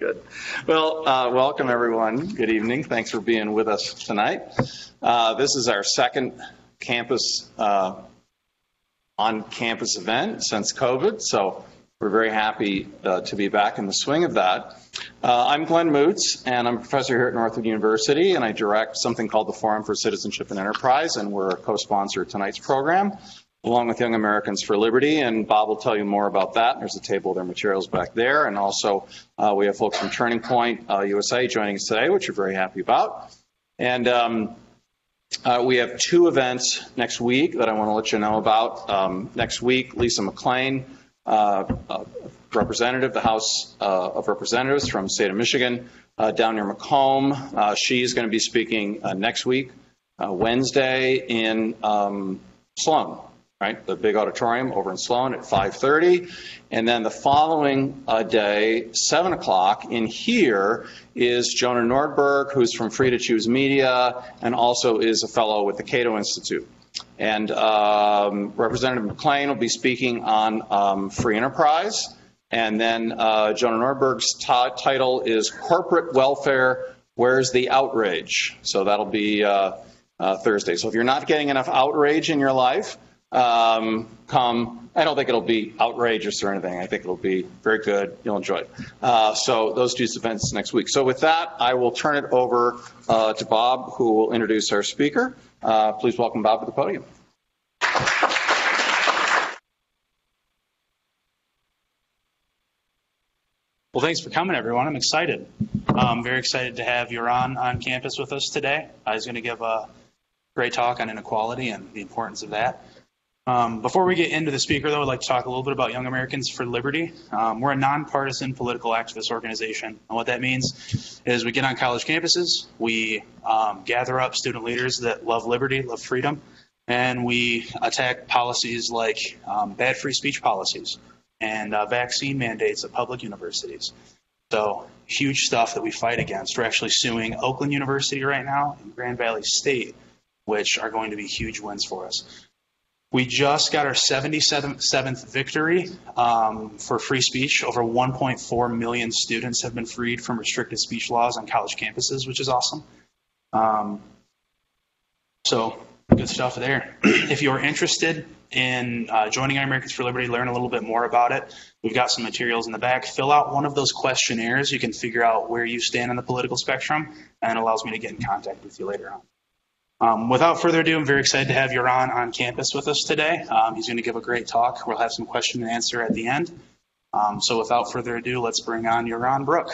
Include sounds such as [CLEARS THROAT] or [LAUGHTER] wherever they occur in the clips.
Good. Well, uh, welcome everyone. Good evening. Thanks for being with us tonight. Uh, this is our second campus uh, on-campus event since COVID, so we're very happy uh, to be back in the swing of that. Uh, I'm Glenn Moots, and I'm a professor here at Northwood University, and I direct something called the Forum for Citizenship and Enterprise, and we're a co-sponsor of tonight's program along with Young Americans for Liberty, and Bob will tell you more about that. There's a table of their materials back there, and also uh, we have folks from Turning Point uh, USA joining us today, which we're very happy about. And um, uh, we have two events next week that I want to let you know about. Um, next week, Lisa McClain, uh, representative, of the House uh, of Representatives from the state of Michigan, uh, down near Macomb. she's going to be speaking next week, Wednesday, in um, Sloan right? The big auditorium over in Sloan at 5:30, and then the following uh, day, 7 o'clock, in here is Johan Norberg, who's from Free to Choose Media, and also is a fellow with the Cato Institute. And um, Representative McClain will be speaking on um, free enterprise. And then uh, Johan Norberg's t- title is Corporate Welfare Where's the Outrage? So that'll be uh, uh, Thursday. So if you're not getting enough outrage in your life, um, come. I don't think it'll be outrageous or anything. I think it'll be very good. You'll enjoy it. Uh, so those two events next week. So with that, I will turn it over uh, to Bob, who will introduce our speaker. Uh, please welcome Bob to the podium. Well, thanks for coming, everyone. I'm excited. I'm very excited to have Yaron on campus with us today. Uh, he's going to give a great talk on inequality and the importance of that. Um, before we get into the speaker, though, I'd like to talk a little bit about Young Americans for Liberty. Um, we're a nonpartisan political activist organization. And what that means is we get on college campuses, we um, gather up student leaders that love liberty, love freedom, and we attack policies like um, bad free speech policies and uh, vaccine mandates at public universities. So, huge stuff that we fight against. We're actually suing Oakland University right now and Grand Valley State, which are going to be huge wins for us. We just got our 77th victory um, for free speech. Over 1.4 million students have been freed from restricted speech laws on college campuses, which is awesome. Um, so, good stuff there. [CLEARS THROAT] if you're interested in uh, joining Americans for Liberty, learn a little bit more about it, we've got some materials in the back. Fill out one of those questionnaires. You can figure out where you stand on the political spectrum, and it allows me to get in contact with you later on. Um, without further ado, I'm very excited to have Yaron on campus with us today. Um, he's going to give a great talk. We'll have some question and answer at the end. Um, so without further ado, let's bring on Yaron Brook.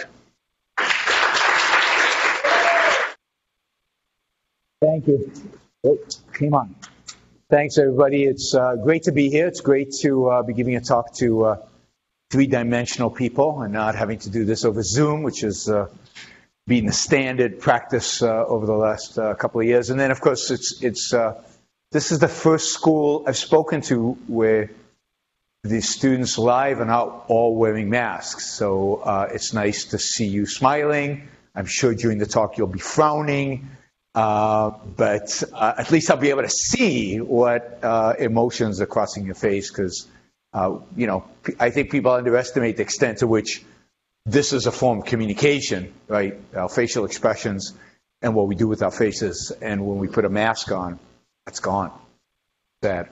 Thank you. Oh, came on. Thanks, everybody. It's uh, great to be here. It's great to uh, be giving a talk to uh, three-dimensional people and not having to do this over Zoom, which is uh, been the standard practice uh, over the last uh, couple of years. And then, of course, it's it's uh, this is the first school I've spoken to where the students live and are all wearing masks. So uh, it's nice to see you smiling. I'm sure during the talk you'll be frowning. Uh, but uh, at least I'll be able to see what emotions are crossing your face because, you know, I think people underestimate the extent to which this is a form of communication, right? Our facial expressions and what we do with our faces. And when we put a mask on, that's gone. Sad.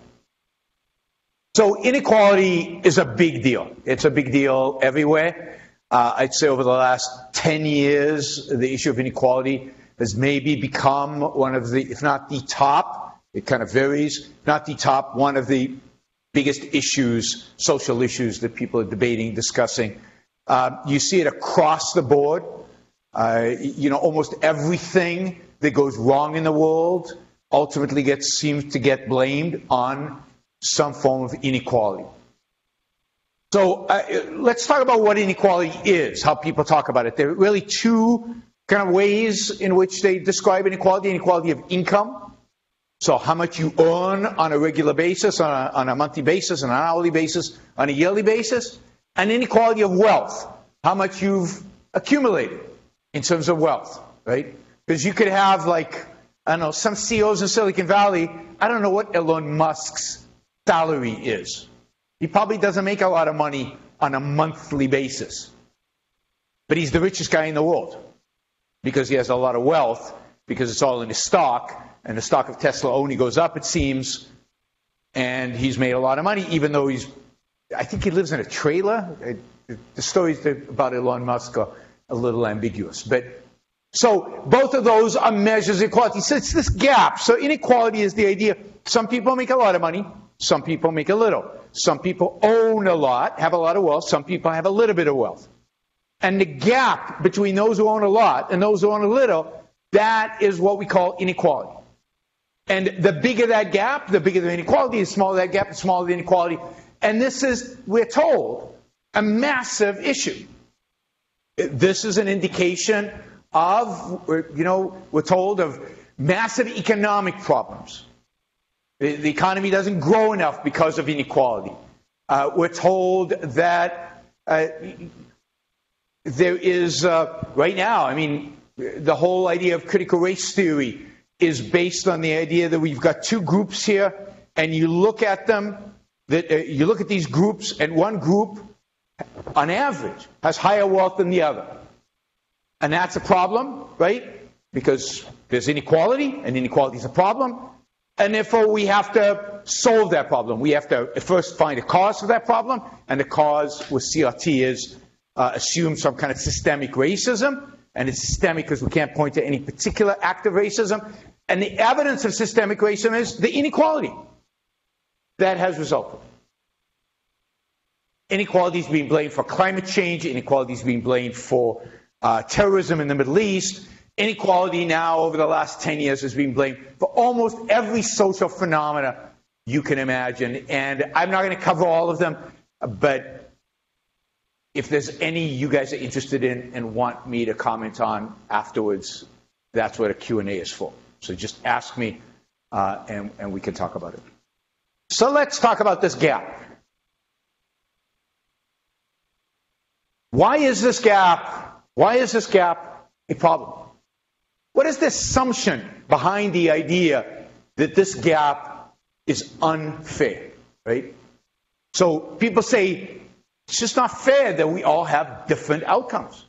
So inequality is a big deal. It's a big deal everywhere. Uh, I'd say over the last 10 years, the issue of inequality has maybe become one of the, if not the top, it kind of varies, not the top, one of the biggest issues, social issues that people are debating, discussing you see it across the board. Uh, you know, almost everything that goes wrong in the world ultimately gets seems to get blamed on some form of inequality. So uh, let's talk about what inequality is, how people talk about it. There are really two kind of ways in which they describe inequality inequality of income. So, how much you earn on a regular basis, on a, on a monthly basis, on an hourly basis, on a yearly basis, and inequality of wealth, how much you've accumulated in terms of wealth, right? Because you could have like, I don't know, some CEOs in Silicon Valley, I don't know what Elon Musk's salary is. He probably doesn't make a lot of money on a monthly basis. but he's the richest guy in the world because he has a lot of wealth, because it's all in his stock, and the stock of Tesla only goes up, it seems, and he's made a lot of money, even though he's, I think he lives in a trailer. Uh, the stories about Elon Musk are a little ambiguous, but so both of those are measures of equality. So it's this gap. So inequality is the idea. Some people make a lot of money. Some people make a little. Some people own a lot, have a lot of wealth. Some people have a little bit of wealth. And the gap between those who own a lot and those who own a little, that is what we call inequality. And the bigger that gap, the bigger the inequality, the smaller that gap, the smaller the inequality. And this is, we're told, a massive issue. This is an indication of, you know, we're told of massive economic problems. The, the economy doesn't grow enough because of inequality. Uh, we're told that uh, there is, uh, right now, I mean, the whole idea of critical race theory is based on the idea that we've got two groups here, and you look at them, that uh, you look at these groups, and one group, on average, has higher wealth than the other. And that's a problem, right? Because there's inequality, and inequality is a problem. And therefore, we have to solve that problem. We have to first find a cause for that problem, and the cause with CRT is uh, assume some kind of systemic racism. And it's systemic because we can't point to any particular act of racism. And the evidence of systemic racism is the inequality that has resulted. Inequality is being blamed for climate change, inequality is being blamed for uh, terrorism in the Middle East. Inequality now, over the last 10 years, has been blamed for almost every social phenomena you can imagine. And I'm not going to cover all of them, but if there's any you guys are interested in and want me to comment on afterwards, that's what a Q&A is for. So just ask me, uh, and, and we can talk about it. So let's talk about this gap. Why is this gap why is this gap a problem? What is the assumption behind the idea that this gap is unfair, right? So people say it's just not fair that we all have different outcomes,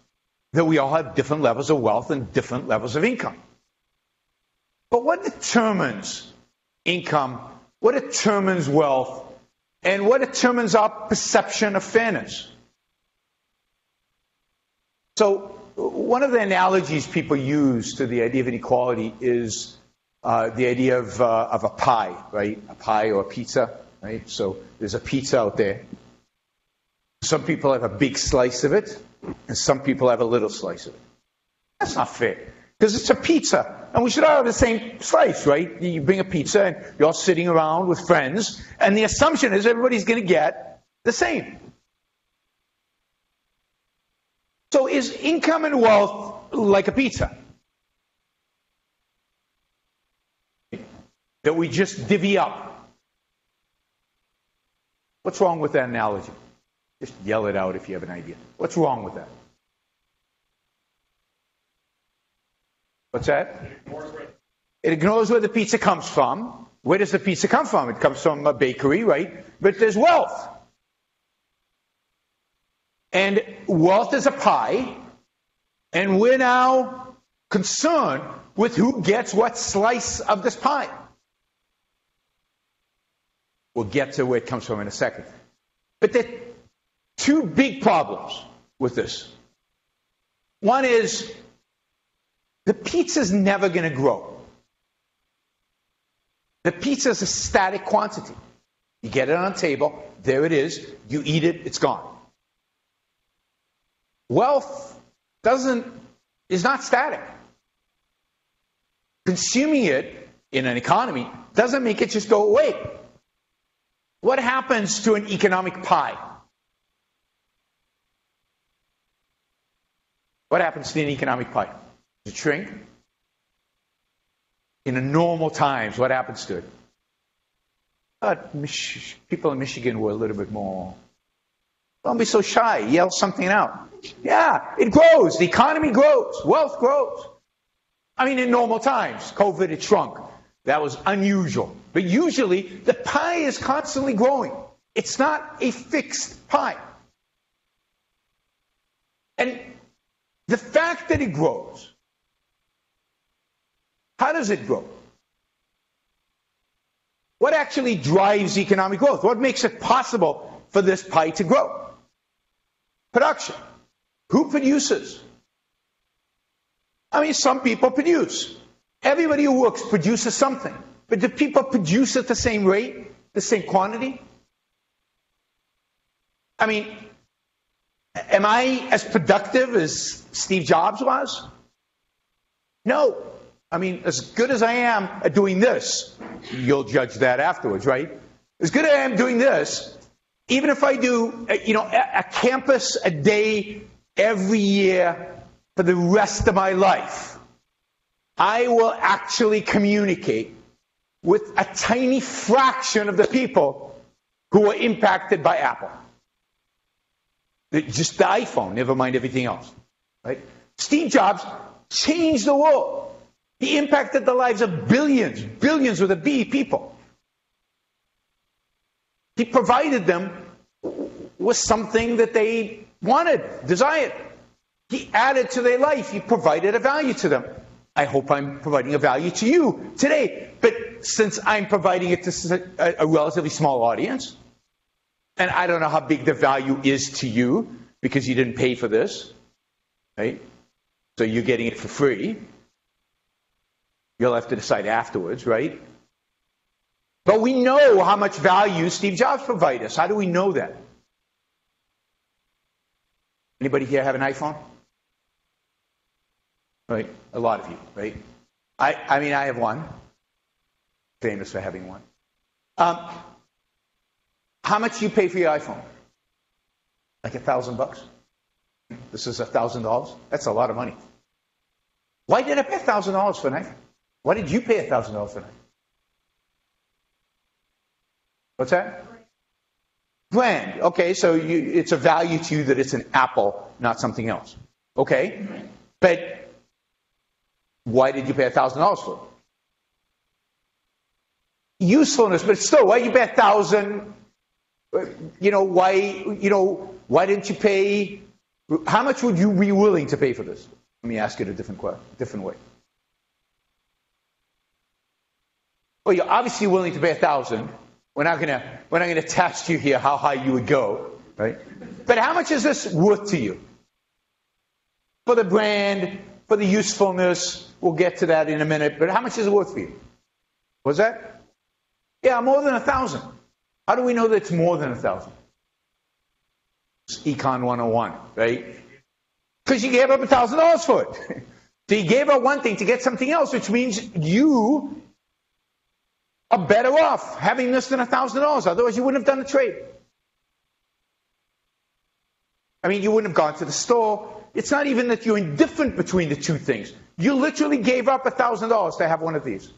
that we all have different levels of wealth and different levels of income. But what determines income? What determines wealth? And what determines our perception of fairness? So, one of the analogies people use to the idea of inequality is uh, the idea of, uh, of a pie, right? A pie or a pizza, right? So, there's a pizza out there. Some people have a big slice of it, and some people have a little slice of it. That's not fair. Because it's a pizza, and we should all have the same slice, right? You bring a pizza, and you're all sitting around with friends, and the assumption is everybody's going to get the same. So is income and wealth like a pizza? That we just divvy up. What's wrong with that analogy? Just yell it out if you have an idea. What's wrong with that? What's that? It ignores where the pizza comes from. Where does the pizza come from? It comes from a bakery, right? But there's wealth. And wealth is a pie, and we're now concerned with who gets what slice of this pie. We'll get to where it comes from in a second. But there are two big problems with this. One is the pizza's never going to grow. The pizza is a static quantity. You get it on a table, there it is, you eat it, it's gone. Wealth doesn't is not static. Consuming it in an economy doesn't make it just go away. What happens to an economic pie? What happens to an economic pie? It shrink? In a normal times, what happens to it? Uh, people in Michigan were a little bit more don't be so shy. Yell something out. Yeah, it grows. The economy grows. Wealth grows. I mean, in normal times, COVID had shrunk. That was unusual. But usually, the pie is constantly growing. It's not a fixed pie. And The fact that it grows, how does it grow? What actually drives economic growth? What makes it possible for this pie to grow? Production. Who produces? I mean, some people produce. Everybody who works produces something. But do people produce at the same rate, the same quantity? I mean, am I as productive as Steve Jobs was? No. I mean, as good as I am at doing this, you'll judge that afterwards, right? As good as I am doing this, even if I do, uh, you know, a, a campus a day every year for the rest of my life, I will actually communicate with a tiny fraction of the people who are impacted by Apple. Just the iPhone, never mind everything else. Right? Steve Jobs changed the world. He impacted the lives of billions, billions with a B people. He provided them with something that they wanted, desired. He added to their life. He provided a value to them. I hope I'm providing a value to you today. But since I'm providing it to a, relatively small audience, and I don't know how big the value is to you because you didn't pay for this, right? So you're getting it for free. You'll have to decide afterwards, right? But we know how much value Steve Jobs provided us. How do we know that? Anybody here have an iPhone? Right? A lot of you, right? I, I mean, I have one. Famous for having one. Um, how much do you pay for your iPhone? Like a thousand bucks? This is a thousand dollars? That's a lot of money. Why did I pay a thousand dollars for an iPhone? Why did you pay a thousand dollars for an iPhone? What's that? Brand. Okay, so you, it's a value to you that it's an Apple, not something else. Okay, but why did you pay a thousand dollars for it? Usefulness, but still, why did you pay a thousand you know, why, you know, why didn't you pay? How much would you be willing to pay for this? Let me ask it a different, different way. Well, you're obviously willing to pay a thousand. We're not gonna, we're not gonna test you here how high you would go, right? But how much is this worth to you? For the brand, for the usefulness, we'll get to that in a minute. But how much is it worth for you? Was that? Yeah, more than a thousand. How do we know that it's more than a thousand? Econ 101, right? Because you gave up a thousand dollars for it. [LAUGHS] so you gave up one thing to get something else, which means you are better off having this than a thousand dollars. Otherwise, you wouldn't have done the trade. I mean, you wouldn't have gone to the store. It's not even that you're indifferent between the two things. You literally gave up a thousand dollars to have one of these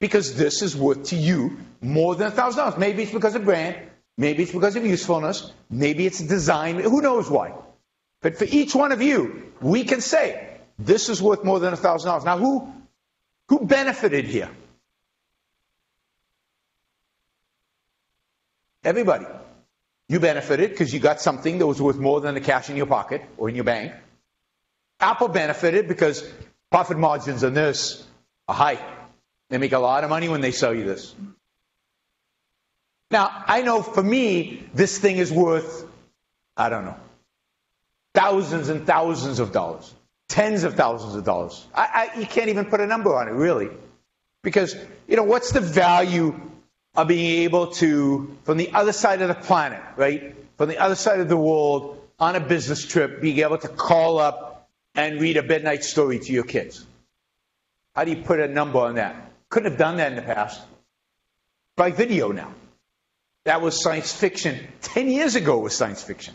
because this is worth to you more than $1,000. Maybe it's because of brand, maybe it's because of usefulness, maybe it's design, who knows why. But for each one of you, we can say, this is worth more than $1,000. Now, who, who benefited here? Everybody. You benefited because you got something that was worth more than the cash in your pocket or in your bank. Apple benefited because profit margins on this are high. They make a lot of money when they sell you this. Now, I know for me, this thing is worth, I don't know, thousands and thousands of dollars, tens of thousands of dollars. I, I, you can't even put a number on it, really. Because, you know, what's the value of being able to, from the other side of the planet, right, from the other side of the world, on a business trip, being able to call up and read a midnight story to your kids? How do you put a number on that? Couldn't have done that in the past. By video now. That was science fiction. Ten years ago was science fiction.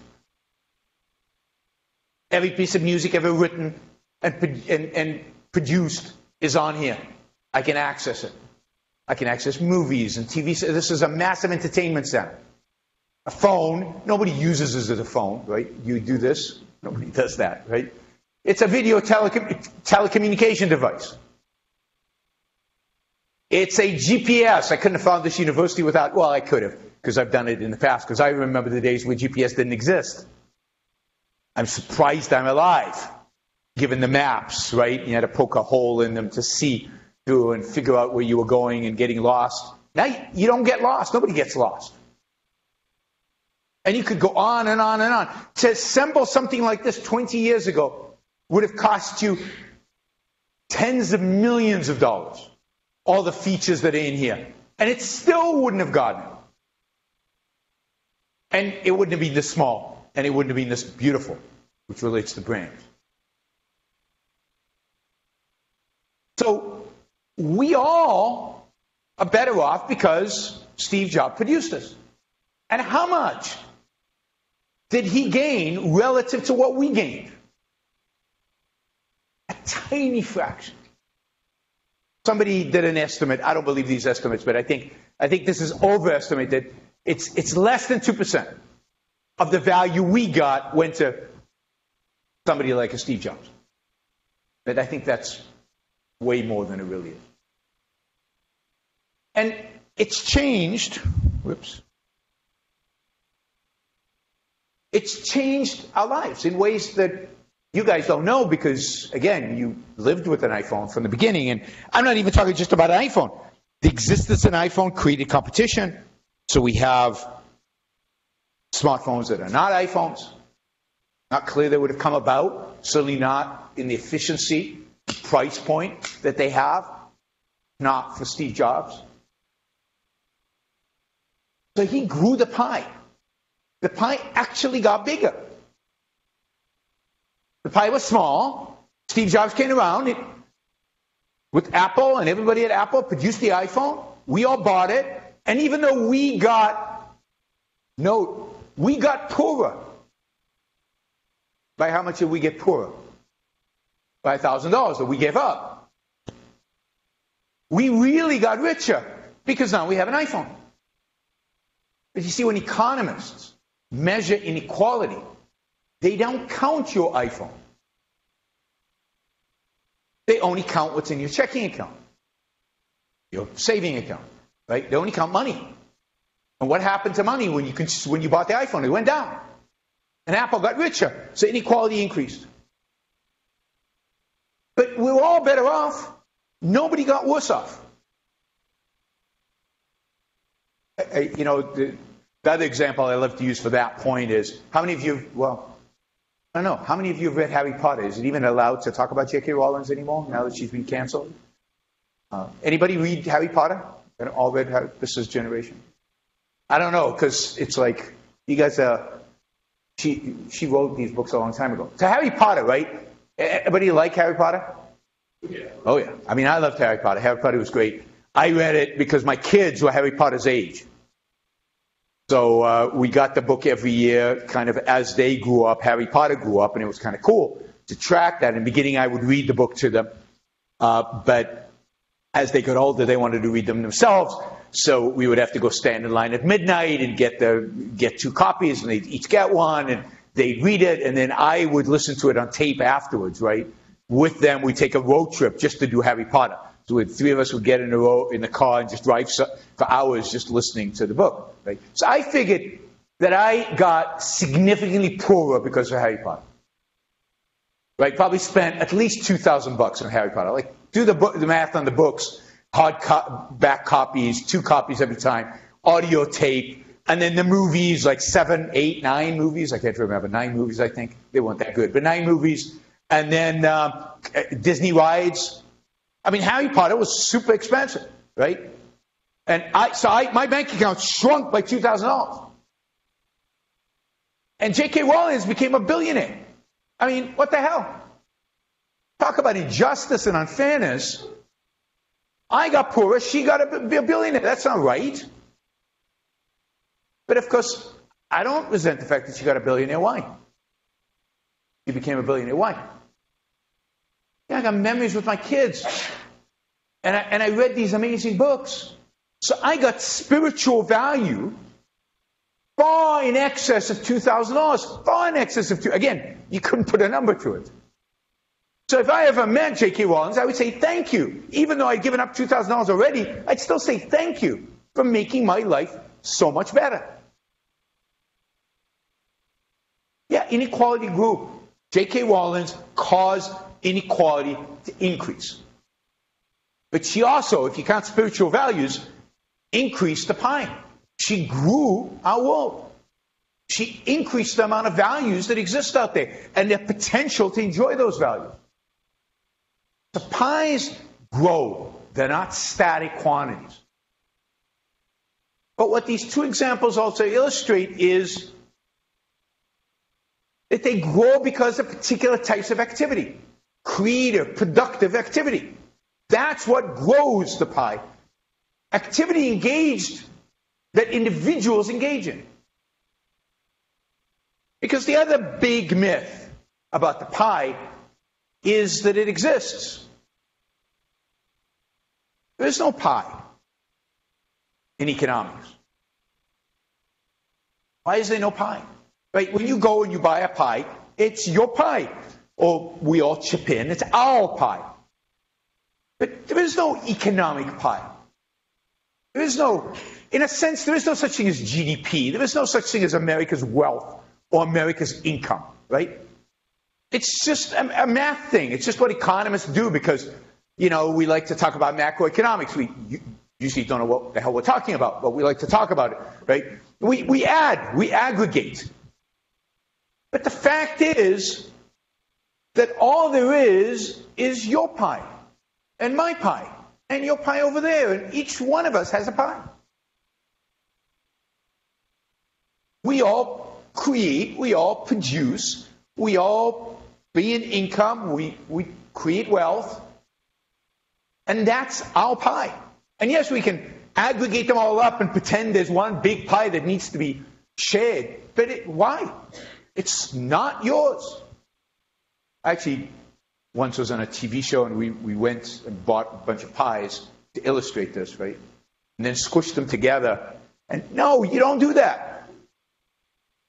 Every piece of music ever written and, and, and produced is on here. I can access it. I can access movies and TV. This is a massive entertainment center. A phone, nobody uses this as a phone, right? You do this, nobody does that, right? It's a video telecom- telecommunication device. It's a GPS. I couldn't have found this university without, well, I could have, because I've done it in the past, because I remember the days when GPS didn't exist. I'm surprised I'm alive, given the maps, right? You had to poke a hole in them to see and figure out where you were going and getting lost. Now you don't get lost. Nobody gets lost. And you could go on and on and on. To assemble something like this 20 years ago would have cost you tens of millions of dollars. All the features that are in here. And it still wouldn't have gotten it. And it wouldn't have been this small. And it wouldn't have been this beautiful, which relates to brand. So we all are better off because Steve Jobs produced us. And how much did he gain relative to what we gained? A tiny fraction. Somebody did an estimate. I don't believe these estimates, but I think I think this is overestimated. It's it's less than two percent of the value we got went to somebody like a Steve Jobs. But I think that's way more than really is. And it's changed. Whoops. It's changed our lives in ways that you guys don't know because, again, you lived with an iPhone from the beginning. And I'm not even talking just about an iPhone. The existence of an iPhone created competition. So we have smartphones that are not iPhones. Not clear they would have come about. Certainly not in the efficiency, price point that they have. Not for Steve Jobs. So he grew the pie. The pie actually got bigger. The pie was small. Steve Jobs came around it, with Apple, and everybody at Apple produced the iPhone. We all bought it. And even though we got, note, we got poorer. By how much did we get poorer? By $1,000 that we gave up. We really got richer because now we have an iPhone. But you see, when economists measure inequality, they don't count your iPhone. They only count what's in your checking account, your saving account, right? They only count money. And what happened to money when you, when you bought the iPhone? It went down. And Apple got richer, so inequality increased. But we were all better off. Nobody got worse off. You know, the, the other example I love to use for that point is how many of you, well, I don't know, how many of you have read Harry Potter? Is it even allowed to talk about J.K. Rowling anymore now that she's been canceled? Uh, anybody read Harry Potter? And All read Harry, this is generation? I don't know, because it's like, you guys, uh, she, she wrote these books a long time ago. So Harry Potter, right? Anybody like Harry Potter? Yeah. Oh, yeah. I mean, I loved Harry Potter. Harry Potter was great. I read it because my kids were Harry Potter's age. So uh, we got the book every year, kind of as they grew up. Harry Potter grew up, and it was kind of cool to track that. In the beginning, I would read the book to them, uh, but as they got older, they wanted to read them themselves. So we would have to go stand in line at midnight and get the get two copies, and they'd each get one, and they'd read it, and then I would listen to it on tape afterwards, right? With them, we'd take a road trip just to do Harry Potter. So we three of us would get in a row in the car and just drive for hours just listening to the book. Right? So I figured that I got significantly poorer because of Harry Potter. Right? Probably spent at least two thousand bucks on Harry Potter. Like do the book, the math on the books, hard co- back copies, two copies every time, audio tape, and then the movies, like seven, eight, nine movies. I can't remember nine movies. I think they weren't that good, but nine movies, and then um, Disney rides I mean, Harry Potter was super expensive, right? And I, so I, my bank account shrunk by $2,000. And J.K. Rowling became a billionaire. I mean, what the hell? Talk about injustice and unfairness. I got poorer, she got a, a billionaire. That's not right. But of course, I don't resent the fact that she got a billionaire. Why? She became a billionaire. Why? Yeah, I got memories with my kids. And I, and I read these amazing books. So I got spiritual value far in excess of $2,000. Far in excess of two. Again, you couldn't put a number to it. So if I ever met J.K. Rowling, I would say thank you. Even though I'd given up $2,000 already, I'd still say thank you for making my life so much better. Yeah, inequality grew. J.K. Rowling caused inequality to increase. But she also, if you count spiritual values, increased the pie. She grew our world. She increased the amount of values that exist out there and the potential to enjoy those values. The pies grow, they're not static quantities. But what these two examples also illustrate is that they grow because of particular types of activity, creative, productive activity. That's what grows the pie. Activity engaged that individuals engage in. Because the other big myth about the pie is that it exists. There is no pie in economics. Why is there no pie? Right? When you go and you buy a pie, it's your pie. Or we all chip in, it's our pie. But there is no economic pie. There is no, in a sense, there is no such thing as GDP. There is no such thing as America's wealth or America's income, right? It's just a, a math thing. It's just what economists do because, you know, we like to talk about macroeconomics. We usually don't know what the hell we're talking about, but we like to talk about it, right? We, we add, we aggregate. But the fact is that all there is is your pie and my pie and your pie over there, and each one of us has a pie. We all create, we all produce, we all be in income, we, we create wealth, and that's our pie. And yes, we can aggregate them all up and pretend there's one big pie that needs to be shared, but it, why? It's not yours. Actually, once was on a TV show and we, we went and bought a bunch of pies to illustrate this, right? And then squished them together. And no, you don't do that.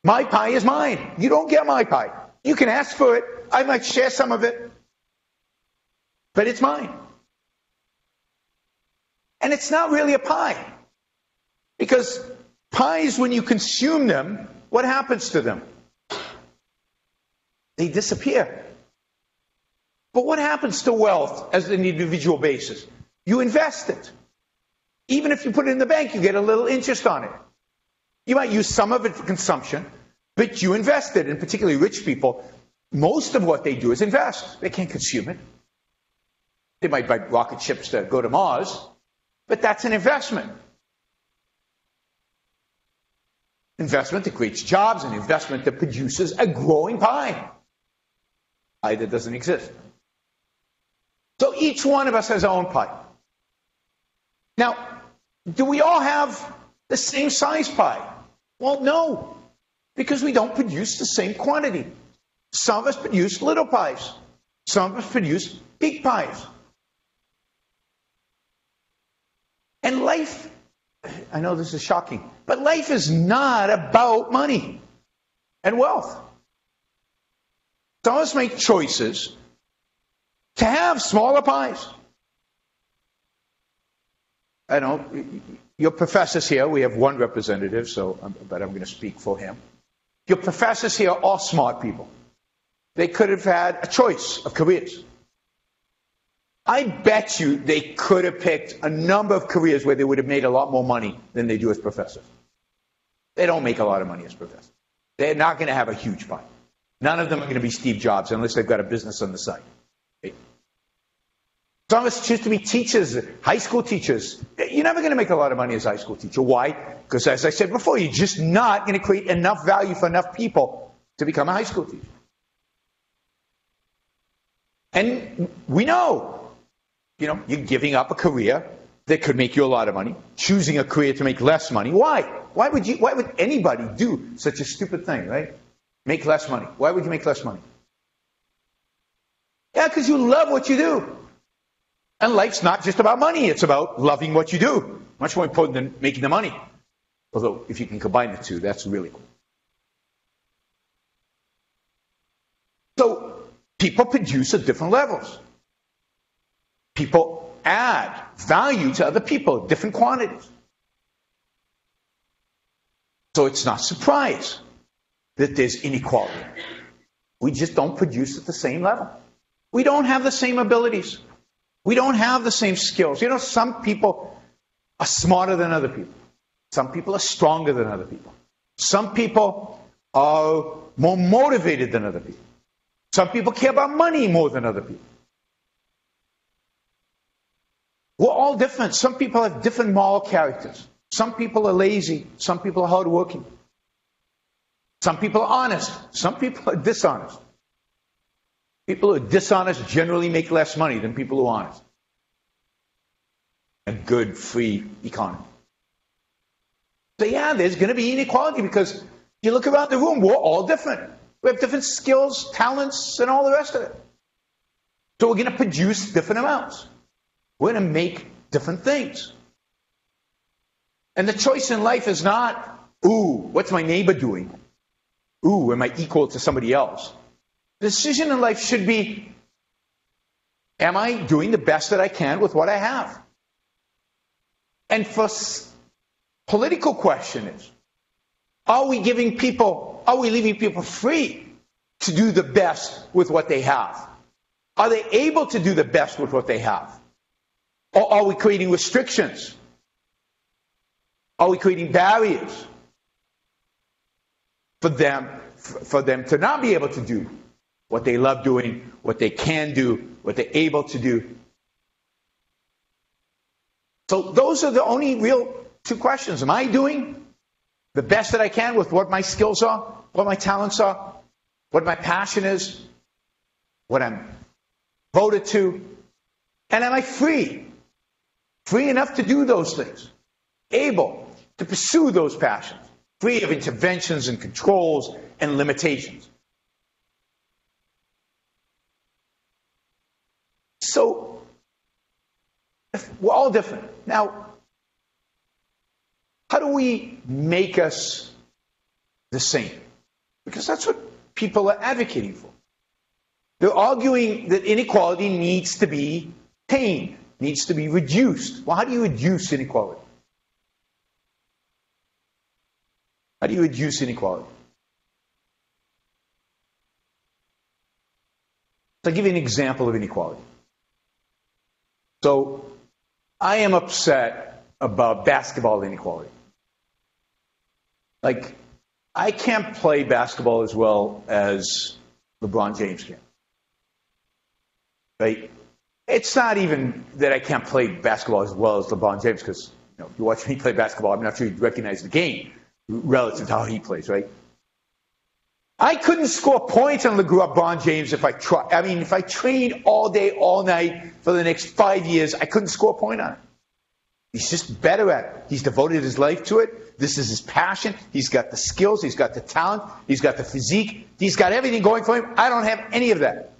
My pie is mine. You don't get my pie. You can ask for it. I might share some of it. But it's mine. And it's not really a pie. Because pies, when you consume them, what happens to them? They disappear. But what happens to wealth as an individual basis? You invest it. Even if you put it in the bank, you get a little interest on it. You might use some of it for consumption, but you invest it, and particularly rich people, most of what they do is invest. They can't consume it. They might buy rocket ships to go to Mars, but that's an investment. Investment that creates jobs, an investment that produces a growing pie. That doesn't exist. So each one of us has our own pie. Now, do we all have the same size pie? Well, no, because we don't produce the same quantity. Some of us produce little pies. Some of us produce big pies. And life, I know this is shocking, but life is not about money and wealth. Some of us make choices to have smaller pies. I know your professors here, we have one representative, so um, but I'm going to speak for him. Your professors here are smart people. They could have had a choice of careers. I bet you they could have picked a number of careers where they would have made a lot more money than they do as professors. They don't make a lot of money as professors. They're not going to have a huge pie. None of them are going to be Steve Jobs unless they've got a business on the side. Some of us choose to be teachers, high school teachers. You're never going to make a lot of money as a high school teacher. Why? Because as I said before, you're just not going to create enough value for enough people to become a high school teacher. And we know, you know, you're giving up a career that could make you a lot of money, choosing a career to make less money. Why? Why would you? Why would anybody do such a stupid thing, right? Make less money. Why would you make less money? Yeah, because you love what you do. And life's not just about money, it's about loving what you do. Much more important than making the money. Although, if you can combine the two, that's really cool. So, people produce at different levels. People add value to other people, different quantities. So, it's not surprise that there's inequality. We just don't produce at the same level. We don't have the same abilities. We don't have the same skills. You know, some people are smarter than other people. Some people are stronger than other people. Some people are more motivated than other people. Some people care about money more than other people. We're all different. Some people have different moral characters. Some people are lazy. Some people are hardworking. Some people are honest. Some people are dishonest. People who are dishonest generally make less money than people who are honest. A good, free economy. So, yeah, there's going to be inequality because you look around the room, we're all different. We have different skills, talents, and all the rest of it. So, we're going to produce different amounts. We're going to make different things. And the choice in life is not, ooh, what's my neighbor doing? Ooh, am I equal to somebody else? The decision in life should be, am I doing the best that I can with what I have? And for political question is, are we giving people, are we leaving people free to do the best with what they have? Are they able to do the best with what they have? Or are we creating restrictions? Are we creating barriers for them, for them to not be able to do what they love doing, what they can do, what they're able to do? So those are the only real two questions. Am I doing the best that I can with what my skills are, what my talents are, what my passion is, what I'm voted to? And am I free? Free enough to do those things. Able to pursue those passions. Free of interventions and controls and limitations. So, we're all different. Now, how do we make us the same? Because that's what people are advocating for. They're arguing that inequality needs to be tamed needs to be reduced. Well, how do you reduce inequality? How do you reduce inequality? So I'll give you an example of inequality. So I am upset about basketball inequality. Like, I can't play basketball as well as LeBron James can. Right? It's not even that I can't play basketball as well as LeBron James, because you know, if you watch me play basketball, I'm not sure you recognize the game relative to how he plays, right? I couldn't score points on LeBron James if I tried. I mean, if I trained all day, all night for the next five years, I couldn't score a point on it. He's just better at it. He's devoted his life to it. This is his passion. He's got the skills. He's got the talent. He's got the physique. He's got everything going for him. I don't have any of that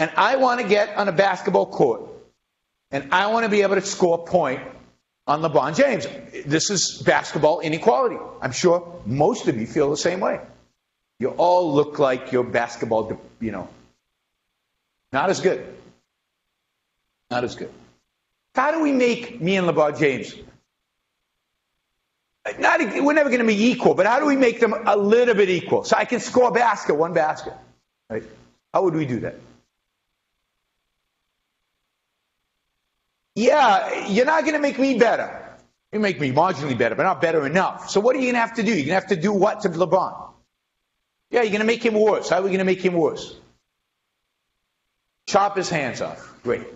and I want to get on a basketball court and I want to be able to score a point on LeBron James. This is basketball inequality. I'm sure most of you feel the same way. You all look like your basketball, you know, not as good. Not as good. How do we make me and LeBron James? Not, we're never going to be equal, but how do we make them a little bit equal? So I can score a basket, one basket. Right? How would we do that? Yeah, you're not going to make me better. You make me marginally better, but not better enough. So what are you going to have to do? You're going to have to do what to LeBron? Yeah, you're going to make him worse. How are we going to make him worse? Chop his hands off. Great.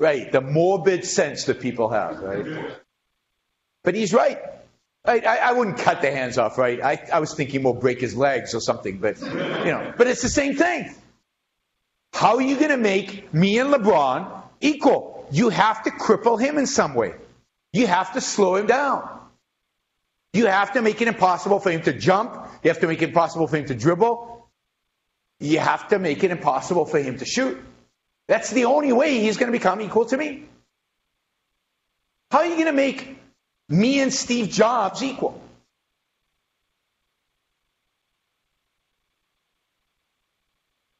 Right, the morbid sense that people have, right? But he's right. I, I, I, wouldn't cut the hands off, right? I, I was thinking more break his legs or something, but you know, but it's the same thing. How are you going to make me and LeBron equal? You have to cripple him in some way. You have to slow him down. You have to make it impossible for him to jump. You have to make it impossible for him to dribble. You have to make it impossible for him to shoot. That's the only way he's going to become equal to me. How are you going to make me and Steve Jobs equal?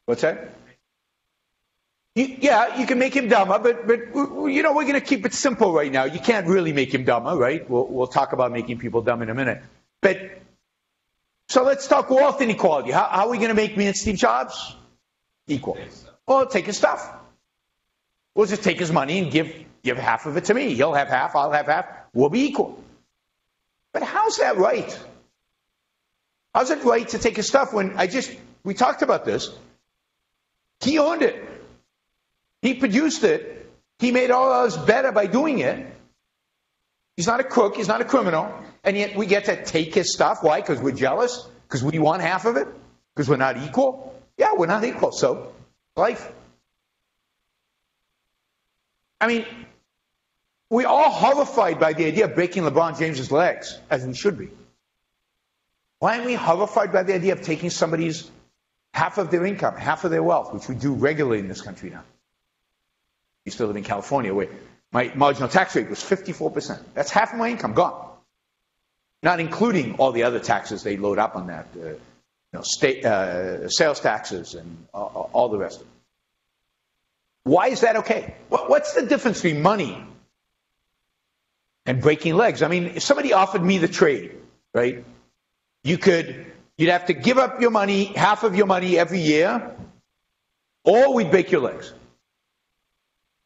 What's that? Yeah, you can make him dumber, but, but you know, we're going to keep it simple right now. You can't really make him dumber, right? We'll, we'll talk about making people dumb in a minute. But So let's talk wealth inequality. How, how are we going to make me and Steve Jobs equal? Well, take his stuff. We'll just take his money and give, give half of it to me. He'll have half, I'll have half. We'll be equal. But how's that right? How's it right to take his stuff when I just, we talked about this. He owned it. He produced it. He made all of us better by doing it. He's not a crook. He's not a criminal. And yet we get to take his stuff. Why? Because we're jealous? Because we want half of it? Because we're not equal? Yeah, we're not equal. So, life. I mean, we're all horrified by the idea of breaking LeBron James's legs, as we should be. Why aren't we horrified by the idea of taking somebody's half of their income, half of their wealth, which we do regularly in this country now? You still live in California, where my marginal tax rate was 54%. That's half my income gone. Not including all the other taxes they load up on that, uh, you know, state, uh, sales taxes and uh, all the rest of it. Why is that okay? What's the difference between money and breaking legs? I mean, if somebody offered me the trade, right? You could, you'd have to give up your money, half of your money every year, or we'd break your legs.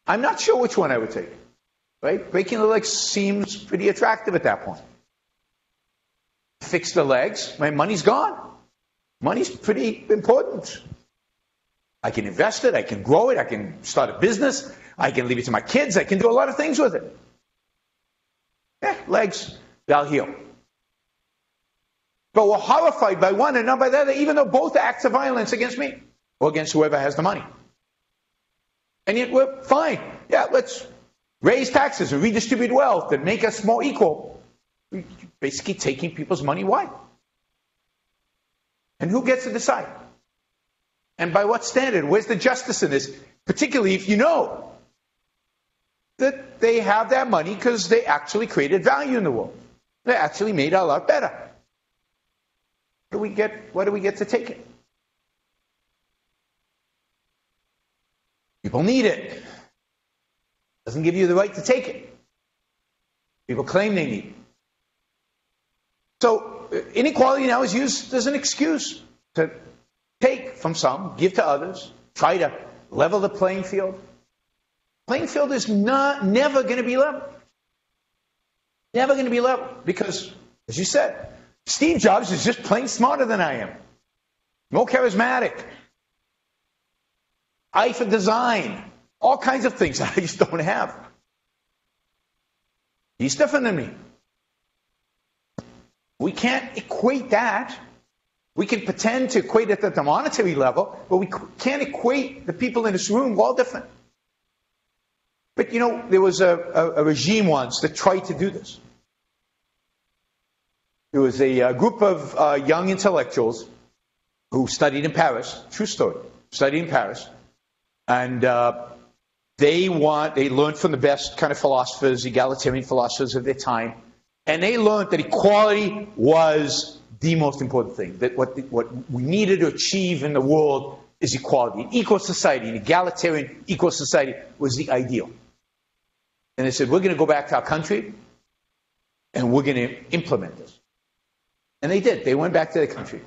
I'm not sure which one I would take, right? Breaking the legs seems pretty attractive at that point. Fix the legs, my money's gone. Money's pretty important. I can invest it, I can grow it, I can start a business, I can leave it to my kids, I can do a lot of things with it. Yeah, legs, they'll heal. But we're horrified by one and not by the other, even though both are acts of violence against me or against whoever has the money. And yet we're fine. Yeah, let's raise taxes and redistribute wealth and make us more equal. We're basically taking people's money. Why? And who gets to decide? And by what standard? Where's the justice in this? Particularly if you know that they have that money because they actually created value in the world. They actually made our life better. Do we get? What do we get to take it? People need it. Doesn't give you the right to take it. People claim they need it. So uh, inequality now is used as an excuse to Take from some, give to others, try to level the playing field. Playing field is not never going to be level. Never going to be level because, as you said, Steve Jobs is just plain smarter than I am, more charismatic, eye for design, all kinds of things [LAUGHS] I just don't have. He's different than me. We can't equate that we can pretend to equate it at the monetary level, but we can't equate the people in this room. We're all different. But you know, there was a, a, a regime once that tried to do this. There was a, a group of uh, young intellectuals who studied in Paris. True story. Studied in Paris, and uh, they want they learned from the best kind of philosophers, egalitarian philosophers of their time, and they learned that equality was the most important thing. That what, the, what we needed to achieve in the world is equality. An equal society, an egalitarian equal society was the ideal. And they said, we're going to go back to our country and we're going to implement this. And they did. They went back to their country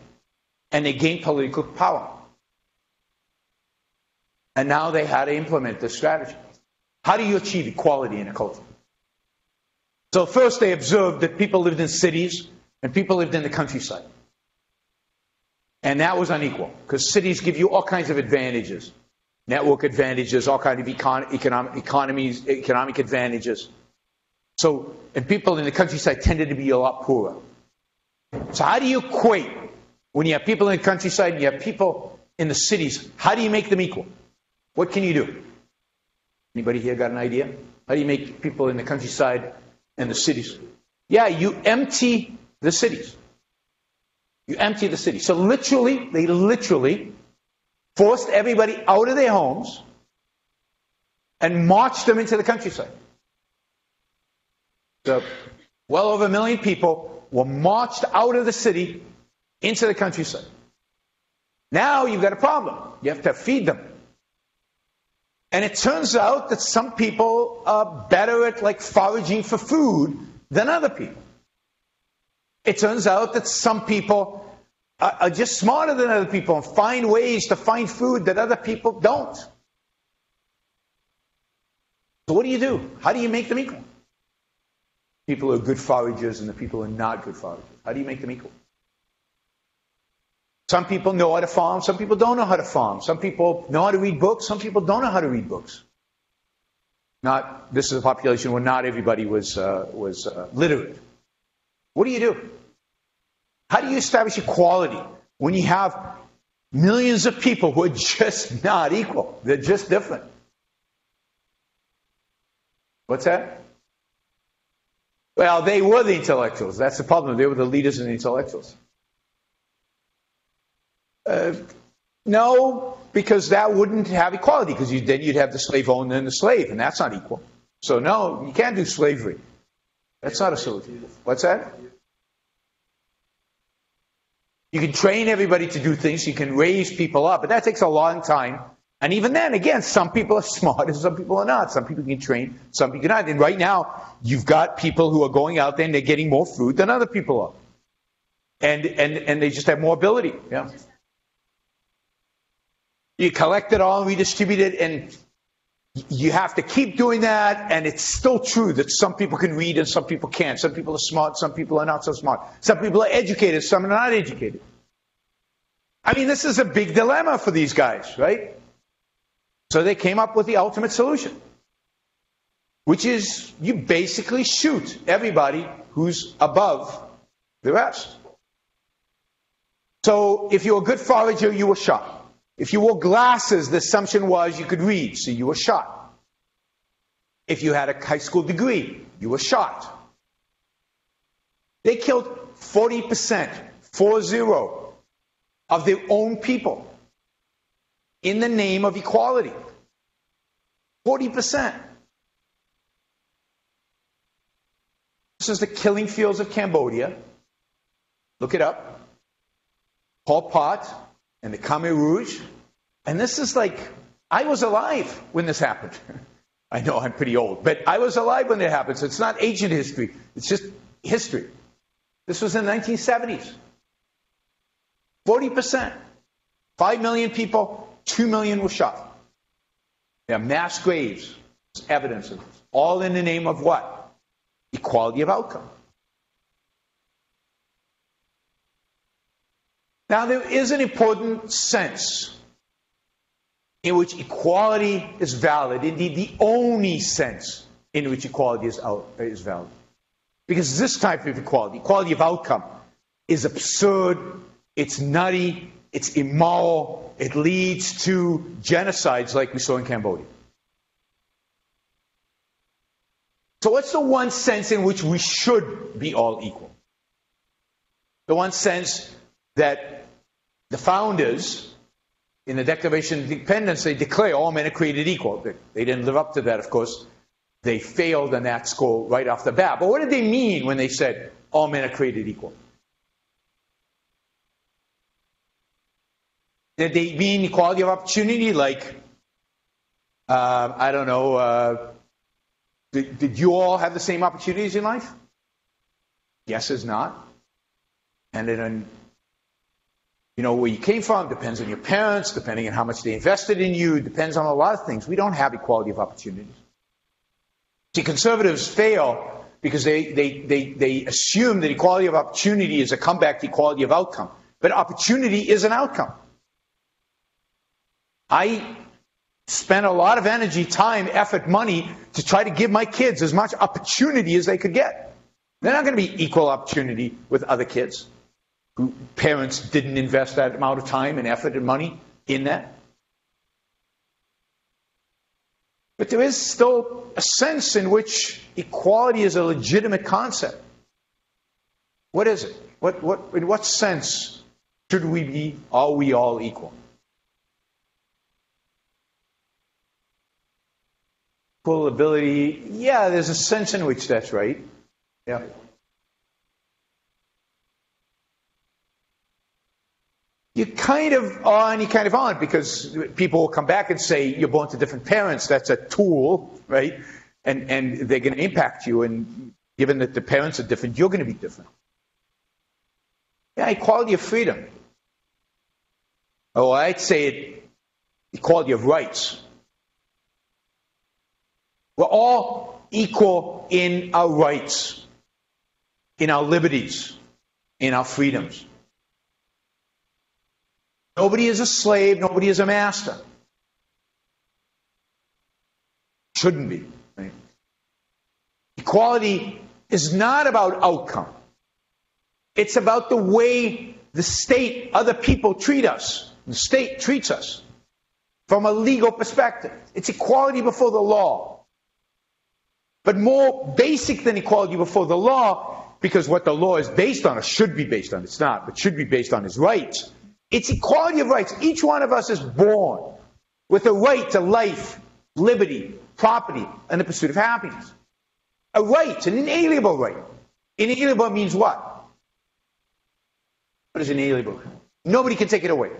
and they gained political power. And now they had to implement this strategy. How do you achieve equality in a culture? So, first, they observed that people lived in cities and people lived in the countryside. And that was unequal because cities give you all kinds of advantages network advantages, all kinds of econ- economic, economies, economic advantages. So, and people in the countryside tended to be a lot poorer. So, how do you equate when you have people in the countryside and you have people in the cities? How do you make them equal? What can you do? Anybody here got an idea? How do you make people in the countryside and the cities? Yeah, you empty the cities. You empty the city. So literally, they literally forced everybody out of their homes and marched them into the countryside. So well over a million people were marched out of the city into the countryside. Now you've got a problem. You have to feed them. And it turns out that some people are better at like foraging for food than other people. It turns out that some people are, are just smarter than other people and find ways to find food that other people don't. So what do you do? How do you make them equal? People are good foragers and the people are not good foragers. How do you make them equal? Some people know how to farm, some people don't know how to farm. Some people know how to read books, some people don't know how to read books. Not this is a population where not everybody was uh, was uh, literate. What do you do? How do you establish equality when you have millions of people who are [LAUGHS] just not equal? They're just different. What's that? Well, they were the intellectuals. That's the problem. They were the leaders and the intellectuals. Uh, no, because that wouldn't have equality, because you, then you'd have the slave owner and the slave, and that's not equal. So, no, you can't do slavery. That's not a solution. What's that? You can train everybody to do things, you can raise people up, but that takes a long time. And even then, again, some people are [LAUGHS] smart and some people are not. Some people can train, some people cannot. And right now, you've got people who are going out there and they're getting more food than other people are. And, and, and they just have more ability. Yeah. You collect it all, and redistribute it, and you have to keep doing that. And it's still true that some people can read and some people can't. Some people are smart, some people are not so smart. Some people are educated, some are not educated. I mean, this is a big dilemma for these guys, right? So they came up with the ultimate solution, which is you basically shoot everybody who's above the rest. So if you're a good forager, you were shot. If you wore glasses, the assumption was you could read, so you were shot. If you had a high school degree, you were shot. They killed 40%, 4-0, of their own people in the name of equality. 40%. This is the killing fields of Cambodia. Look it up. Pol Pot and the Khmer Rouge. And this is like, I was alive when this happened. [LAUGHS] I know I'm pretty old, but I was alive when it happened. So it's not ancient history, it's just history. This was in the 1970s. 40%. 5 million people, 2 million were shot. They are mass graves. Evidence of this. All in the name of what? Equality of outcome. Now, there is an important sense in which equality is valid, indeed, the only sense in which equality is, out, is valid. Because this type of equality, equality of outcome, is absurd, it's nutty, it's immoral, it leads to genocides like we saw in Cambodia. So, what's the one sense in which we should be all equal? The one sense that the founders in the Declaration of Independence, they declare all men are created equal. They didn't live up to that, of course. They failed in that score right off the bat. But what did they mean when they said all men are created equal? Did they mean equality of opportunity? Like, uh, I don't know, uh, did, did you all have the same opportunities in life? Yes is not. And then, you know, where you came from depends on your parents, depending on how much they invested in you, depends on a lot of things. We don't have equality of opportunities. See, conservatives fail because they, they, they, they assume that equality of opportunity is a comeback to equality of outcome. But opportunity is an outcome. I spent a lot of energy, time, effort, money to try to give my kids as much opportunity as they could get. They're not going to be equal opportunity with other kids who parents didn't invest that amount of time and effort and money in that. But there is still a sense in which equality is a legitimate concept. What is it? What, what, in what sense should we be, are we all equal? Full ability, yeah, there's a sense in which that's right. Yeah. You kind of are and you kind of aren't because people will come back and say you're born to different parents. That's a tool, right? And and they're going to impact you. And given that the parents are different, you're going to be different. Yeah, equality of freedom. Oh, I'd say it, equality of rights. We're all equal in our rights, in our liberties, in our freedoms. Nobody is a slave, nobody is a master. Shouldn't be. Right? Equality is not about outcome. It's about the way the state, other people treat us. The state treats us from a legal perspective. It's equality before the law. But more basic than equality before the law, because what the law is based on, or should be based on, it's not, but should be based on is rights. It's equality of rights. Each one of us is born with a right to life, liberty, property, and the pursuit of happiness. A right, an inalienable right. Inalienable means what? What is inalienable? Nobody can take it away.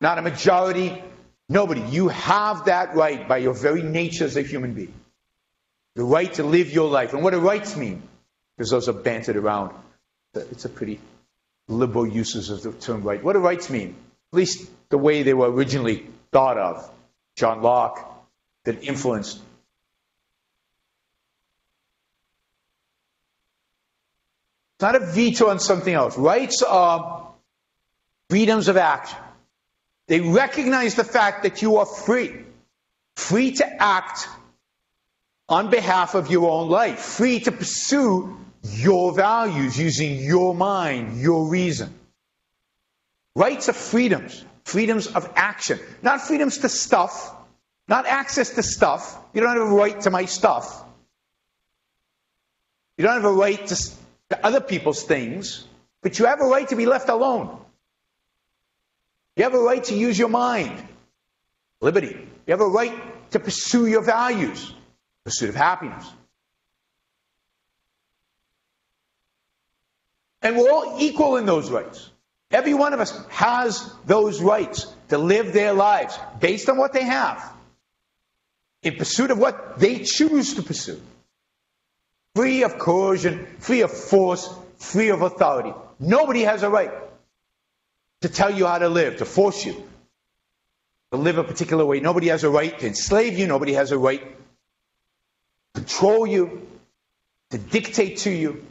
Not a majority, nobody. You have that right by your very nature as a human being. The right to live your life. And what do rights mean? Because those are bantered around. It's a pretty liberal uses of the term right. What do rights mean? At least the way they were originally thought of. John Locke, that influenced. It's not a veto on something else. Rights are freedoms of action. They recognize the fact that you are free, free to act on behalf of your own life, free to pursue your values using your mind, your reason. Rights are freedoms, freedoms of action, not freedoms to stuff, not access to stuff. You don't have a right to my stuff. You don't have a right to, to other people's things, but you have a right to be left alone. You have a right to use your mind, liberty. You have a right to pursue your values pursuit of happiness. And we're all equal in those rights. Every one of us has those rights to live their lives based on what they have, in pursuit of what they choose to pursue. Free of coercion, free of force, free of authority. Nobody has a right to tell you how to live, to force you to live a particular way. Nobody has a right to enslave you. Nobody has a right to control you, to dictate to you.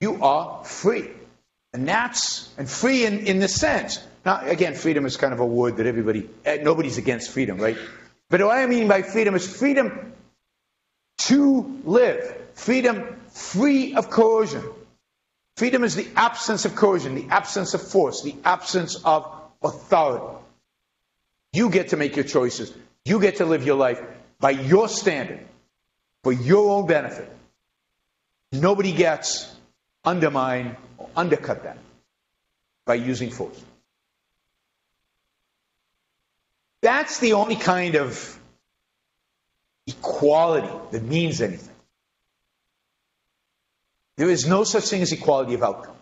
You are free. And that's, and free in, in the sense. Now, again, freedom is kind of a word that everybody, eh, nobody's against freedom, right? But what I mean by freedom is freedom to live, freedom free of coercion. Freedom is the absence of coercion, the absence of force, the absence of authority. You get to make your choices. You get to live your life by your standard, for your own benefit. Nobody gets undermine or undercut that by using force. That's the only kind of equality that means anything. There is no such thing as equality of outcome.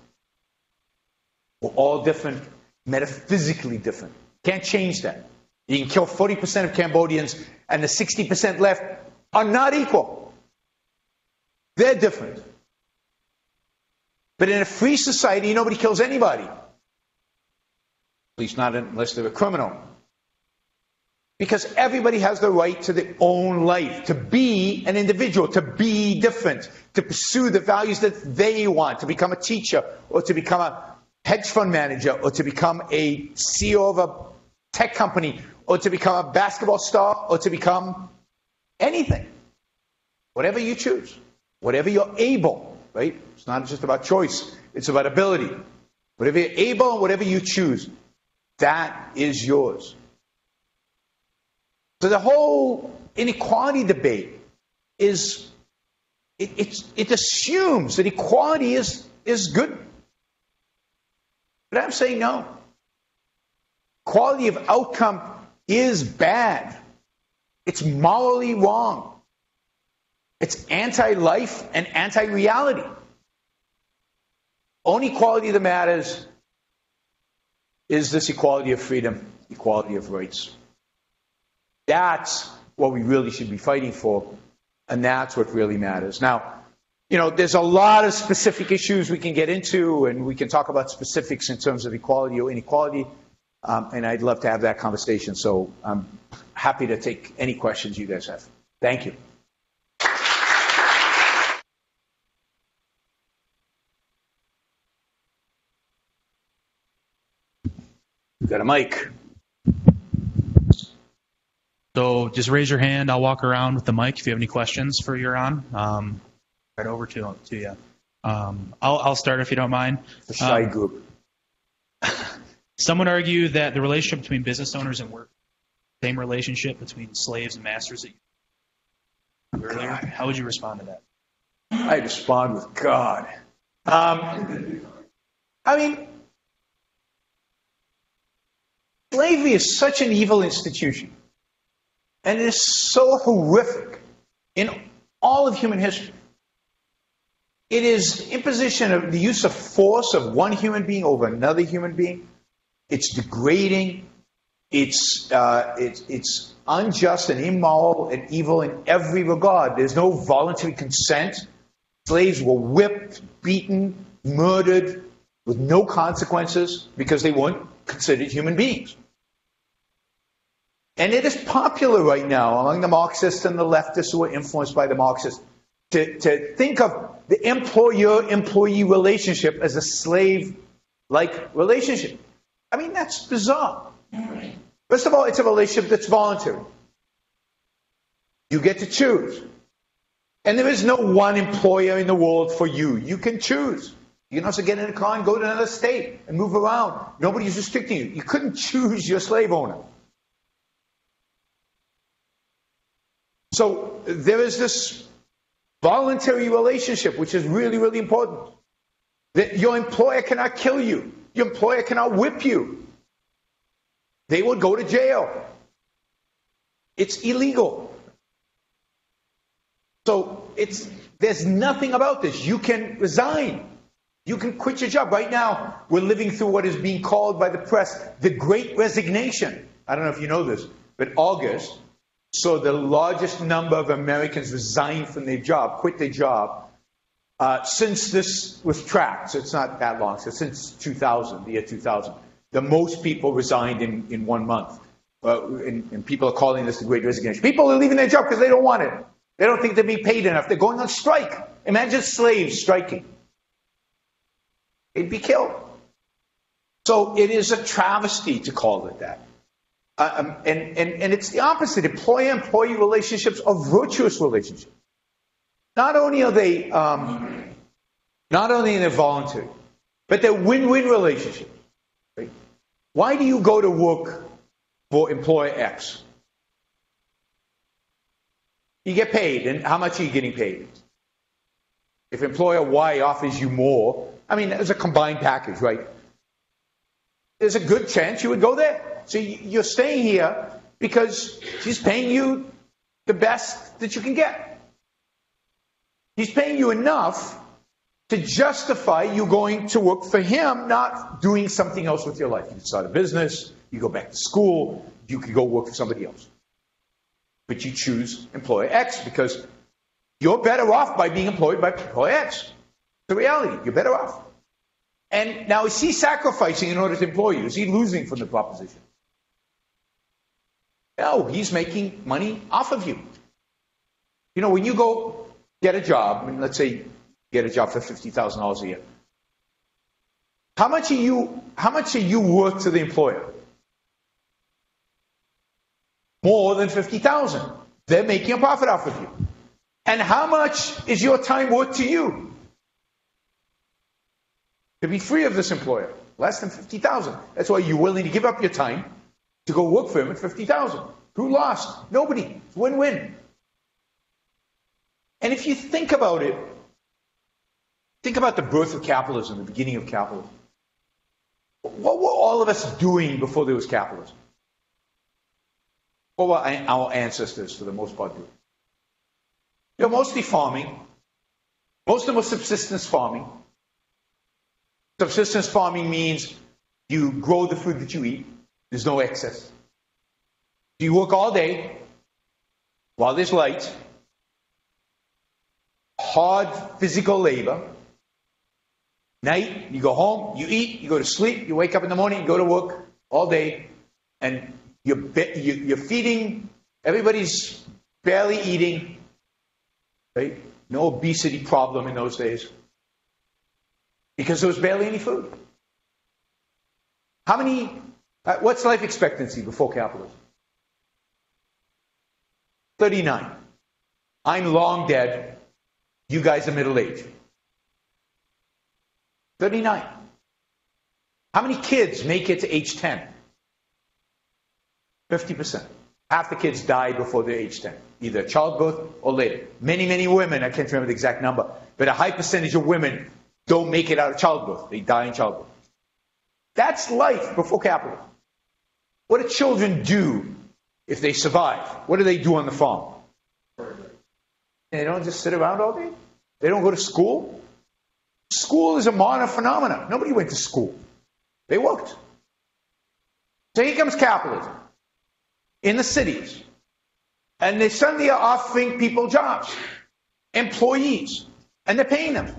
We're all different, metaphysically different. Can't change that. You can kill 40% of Cambodians and the 60% left are not equal. They're different. But in a free society, nobody kills anybody. At least not unless they're a criminal. Because everybody has the right to their own life, to be an individual, to be different, to pursue the values that they want, to become a teacher, or to become a hedge fund manager, or to become a CEO of a tech company, or to become a basketball star, or to become anything. Whatever you choose, whatever you're able, right? It's not just about choice, it's about ability. Whatever you're able, whatever you choose, that is yours. So the whole inequality debate is it, it assumes that equality is, is good. But I'm saying no. Quality of outcome is bad. It's morally wrong. It's anti life and anti reality. Only quality that matters is this equality of freedom, equality of rights. That's what we really should be fighting for, and that's what really matters. Now, you know, there's a lot of specific issues we can get into, and we can talk about specifics in terms of equality or inequality. Um, and I'd love to have that conversation. So I'm happy to take any questions you guys have. Thank you. Got a mic. So just raise your hand. I'll walk around with the mic if you have any questions for Yaron. Um, right over to, to you. Um, I'll, I'll start if you don't mind. The shy Um, group. [LAUGHS] Some would argue that the relationship between business owners and work, same relationship between slaves and masters that you earlier. How would you respond to that? I respond with God. Um, I mean, slavery is such an evil institution, and it is so horrific in all of human history. It is imposition of the use of force of one human being over another human being. It's degrading. It's, uh, it's, it's unjust and immoral and evil in every regard. There's no voluntary consent. Slaves were whipped, beaten, murdered with no consequences because they weren't considered human beings. And it is popular right now among the Marxists and the leftists who are influenced by the Marxists to, to think of the employer employee relationship as a slave like relationship. I mean, that's bizarre. First of all, it's a relationship that's voluntary. You get to choose. And there is no one employer in the world for you. You can choose. You can also get in a car and go to another state and move around. Nobody's restricting you. You couldn't choose your slave owner. So there is this voluntary relationship, which is really, really important. That your employer cannot kill you. Your employer cannot whip you. They will go to jail. It's illegal. So it's there's nothing about this. You can resign. You can quit your job. Right now, we're living through what is being called by the press the great resignation. I don't know if you know this, but August saw the largest number of Americans resigned from their job, quit their job, uh, since this was tracked. So it's not that long. So since 2000, the year 2000, the most people resigned in, in one month. Uh, and, and people are calling this the great resignation. People are leaving their job because they don't want it. They don't think they're being paid enough. They're going on strike. Imagine slaves striking. They'd be killed. So it is a travesty to call it that. Uh, um, and, and, and it's the opposite. Employer employee relationships are virtuous relationships. Not only are they, um, not only are they voluntary, but they're win win relationships. Right? Why do you go to work for employer X? You get paid, and how much are you getting paid? If employer Y offers you more, I mean, it's a combined package, right? There's a good chance you would go there. So you're staying here because he's paying you the best that you can get. He's paying you enough to justify you going to work for him, not doing something else with your life. You start a business, you go back to school, you could go work for somebody else. But you choose employer X because you're better off by being employed by employer X. The reality, you're better off. And now is he sacrificing in order to employ you? Is he losing from the proposition? No, he's making money off of you. You know, when you go get a job, mean, let's say you get a job for fifty thousand dollars a year. How much are you? How much are you worth to the employer? More than fifty thousand. They're making a profit off of you. And how much is your time worth to you? To be free of this employer, less than fifty thousand. That's why you're willing to give up your time to go work for him at 50,000. Who lost? Nobody. It's win-win. And if you think about it, think about the birth of capitalism, the beginning of capitalism. What were all of us doing before there was capitalism? What were our ancestors, for the most part, doing? They're mostly farming. Most of them were subsistence farming. Subsistence farming means you grow the food that you eat. There's no excess. You work all day while there's light. hard physical labor. Night, you go home, you eat, you go to sleep, you wake up in the morning, you go to work all day, and you're, you're feeding, everybody's barely eating, right? No obesity problem in those days because there was barely any food. How many, uh, what's life expectancy before capitalism? 39. I'm long dead. You guys are middle aged. 39. How many kids make it to age 10? 50%. Half the kids die before they're age 10, either childbirth or later. Many, many women, I can't remember the exact number, but a high percentage of women don't make it out of childbirth. They die in childbirth. That's life before capitalism. What do children do if they survive? What do they do on the farm? They don't just sit around all day. They don't go to school. School is a modern phenomenon. Nobody went to school. They worked. So here comes capitalism in the cities. And they suddenly are offering people jobs, employees, and they're paying them.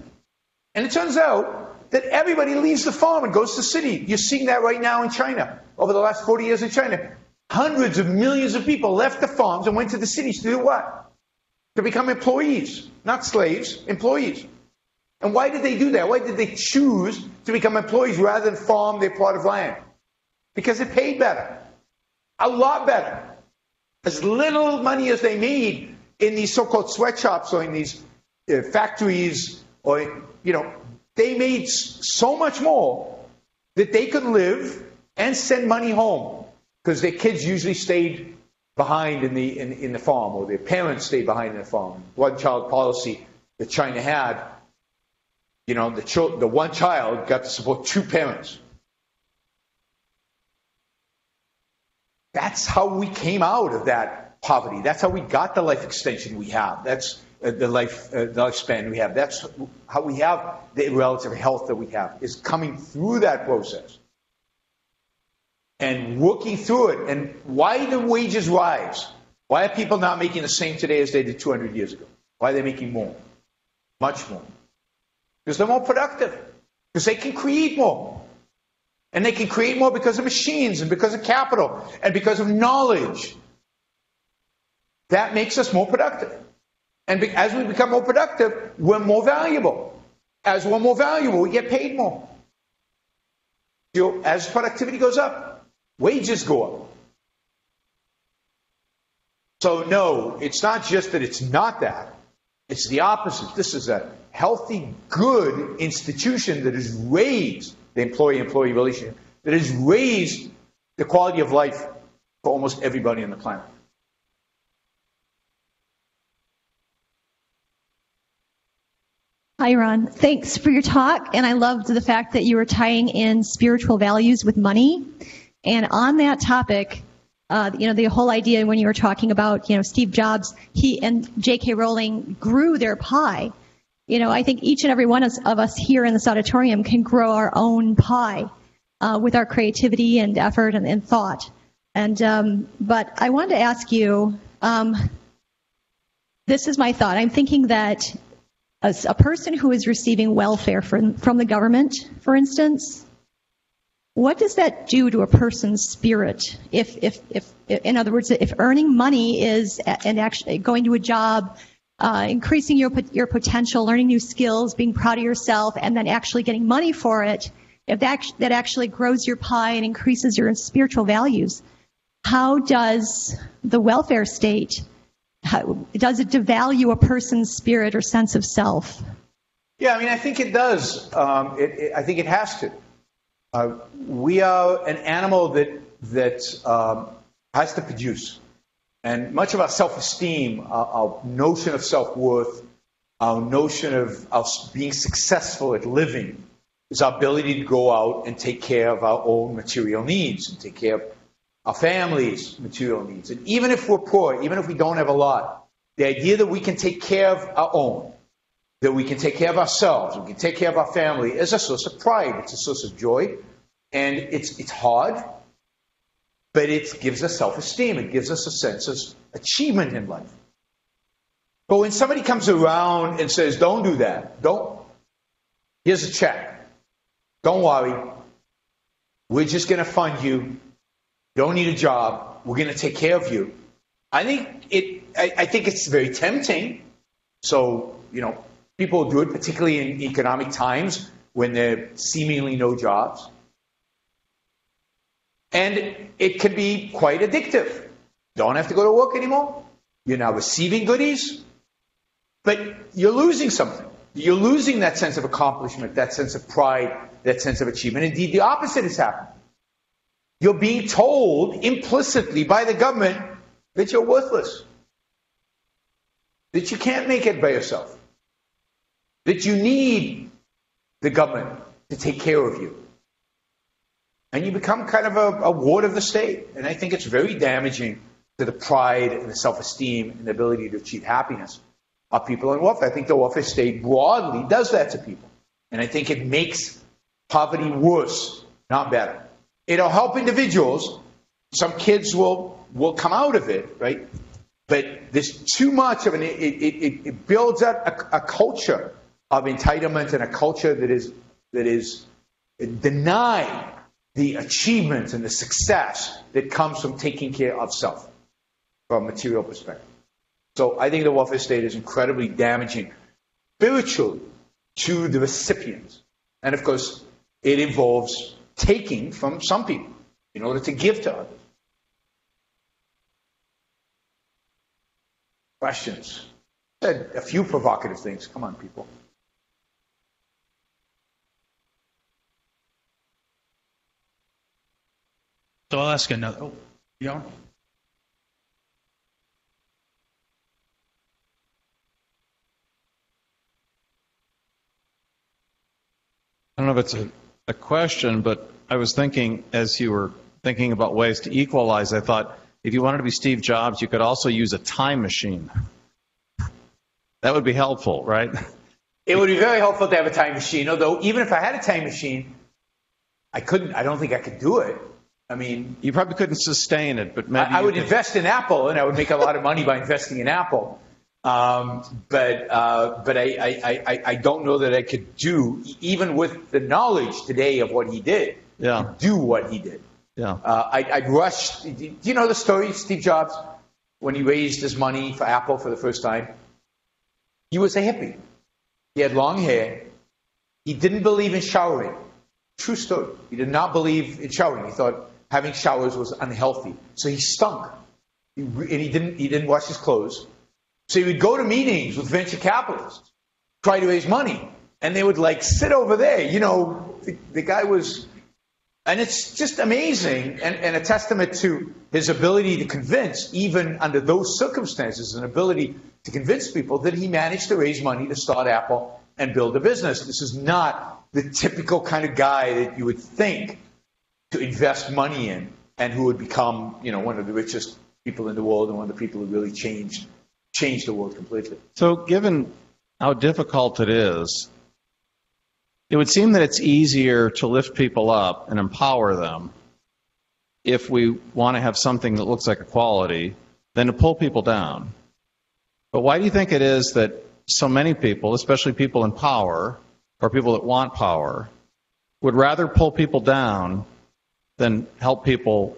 And it turns out that everybody leaves the farm and goes to the city. You're seeing that right now in China. Over the last 40 years in China, hundreds of millions of people left the farms and went to the cities to do what? To become employees, not slaves, employees. And why did they do that? Why did they choose to become employees rather than farm their plot of land? Because it paid better. A lot better. As little money as they made in these so-called sweatshops or in these uh, factories or, you know, they made so much more that they could live and send money home because their kids usually stayed behind in the, in, in the farm or their parents stayed behind in the farm. One child policy that China had, you know, the, ch- the one child got to support two parents. That's how we came out of that poverty. That's how we got the life extension we have. That's uh, the life uh, the lifespan we have. That's how we have the relative health that we have is coming through that process and working through it. And why do wages rise? Why are people not making the same today as they did 200 years ago? Why are they making more? Much more. Because they're more productive. Because they can create more. And they can create more because of machines and because of capital and because of knowledge. That makes us more productive. And as we become more productive, we're more valuable. As we're more valuable, we get paid more. So as productivity goes up, wages go up. So, no, it's not just that it's not that, it's the opposite. This is a healthy, good institution that has raised the employee employee relationship, that has raised the quality of life for almost everybody on the planet. Hi, Ron. Thanks for your talk. And I loved the fact that you were tying in spiritual values with money. And on that topic, uh, you know, the whole idea when you were talking about, you know, Steve Jobs, he and J.K. Rowling grew their pie. You know, I think each and every one of us here in this auditorium can grow our own pie uh, with our creativity and effort and, and thought. And um, but I wanted to ask you. Um, this is my thought. I'm thinking that a, a person who is receiving welfare from, from the government, for instance, what does that do to a person's spirit? If, if, if, in other words, if earning money is and actually going to a job, uh, increasing your your potential, learning new skills, being proud of yourself, and then actually getting money for it, if that that actually grows your pie and increases your spiritual values, how does the welfare state does it devalue a person's spirit or sense of self? Yeah, I mean, I think it does. Um, it, it, I think it has to. Uh, we are an animal that that um, has to produce, and much of our self-esteem, our, our notion of self-worth, our notion of, of being successful at living, is our ability to go out and take care of our own material needs and take care of our families' material needs. And even if we're poor, even if we don't have a lot, the idea that we can take care of our own, that we can take care of ourselves, we can take care of our family, is a source of pride. It's a source of joy. And it's, it's hard, but it gives us self esteem. It gives us a sense of achievement in life. But when somebody comes around and says, don't do that, don't, here's a check. Don't worry. We're just going to fund you. Don't need a job. We're going to take care of you. I think it, I, I think it's very tempting. So, you know, people do it, particularly in economic times when there are seemingly no jobs. And it can be quite addictive. Don't have to go to work anymore. You're now receiving goodies, but you're losing something. You're losing that sense of accomplishment, that sense of pride, that sense of achievement. Indeed, the opposite has happened. You're being told implicitly by the government that you're worthless, that you can't make it by yourself, that you need the government to take care of you. And you become kind of a, a ward of the state. And I think it's very damaging to the pride and the self esteem and the ability to achieve happiness of people on welfare. I think the welfare state broadly does that to people. And I think it makes poverty worse, not better. It'll help individuals. Some kids will, will come out of it, right? But there's too much of an, it, it, it builds up a, a culture of entitlement and a culture that is, that is denied the achievements and the success that comes from taking care of self from a material perspective. So I think the welfare state is incredibly damaging spiritually to the recipients. And of course, it involves taking from some people in order to give to others. Questions? I Said a few provocative things. Come on, people. So I'll ask another. Oh, you going? I don't know if it's a, a question, but I was thinking as you were thinking about ways to equalize, I thought if you wanted to be Steve Jobs, you could also use a time machine. That would be helpful, right? It would be very helpful to have a time machine, although even if I had a time machine, I couldn't, I don't think I could do it. I mean, You probably couldn't sustain it, but maybe I, I would could- invest in Apple, and I would make a lot of money by investing in Apple. Um, but uh, but I, I, I, I don't know that I could do, even with the knowledge today of what he did, Yeah. do what he did. Yeah. Uh, I, I'd rush. Do you know the story, Steve Jobs, when he raised his money for Apple for the first time? He was a hippie. He had long hair. He didn't believe in showering. True story. He did not believe in showering. He thought having showers was unhealthy. So he stunk. He, and he didn't, he didn't wash his clothes. So he would go to meetings with venture capitalists, try to raise money. And they would like sit over there. You know, the, the guy was and it's just amazing and, and a testament to his ability to convince, even under those circumstances, an ability to convince people that he managed to raise money to start Apple and build a business. This is not the typical kind of guy that you would think to invest money in and who would become, you know, one of the richest people in the world and one of the people who really changed changed the world completely. So, given how difficult it is, it would seem that it's easier to lift people up and empower them if we want to have something that looks like equality than to pull people down. But why do you think it is that so many people, especially people in power or people that want power, would rather pull people down than help people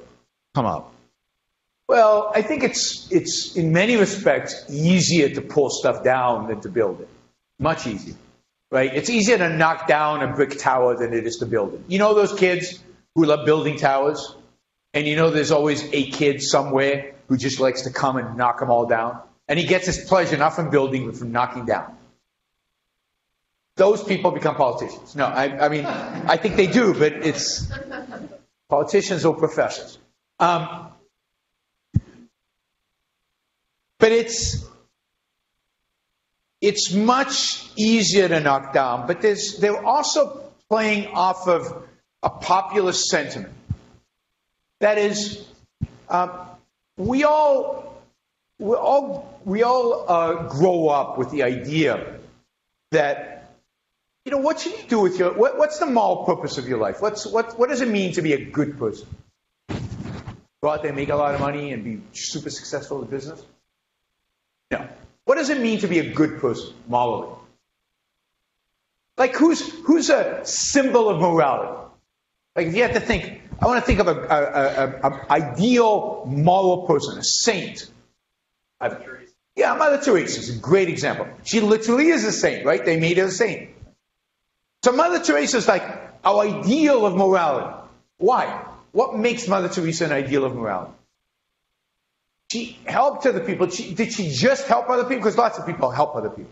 come up? Well, I think it's it's in many respects easier to pull stuff down than to build it. Much easier. Right? It's easier to knock down a brick tower than it is to build it. You know those kids who love building towers? And you know there's always a kid somewhere who just likes to come and knock them all down? And he gets his pleasure not from building, but from knocking down. Those people become politicians. No, I, I mean, I think they do, but it's politicians or professors. Um, but it's it's much easier to knock down. But they're also playing off of a populist sentiment. That is, um, we all we all we all uh, grow up with the idea that you know what should you do with your what, what's the moral purpose of your life? What's what what does it mean to be a good person? Go out there, make a lot of money, and be super successful in business? No. What does it mean to be a good person morally? Like who's who's a symbol of morality? Like if you had to think, I want to think of a, a, a, a ideal moral person, a saint. I've, yeah, Mother Teresa is a great example. She literally is a saint, right? They made her a saint. So Mother Teresa is like our ideal of morality. Why? What makes Mother Teresa an ideal of morality? She helped other people. She, did she just help other people? Because lots of people help other people.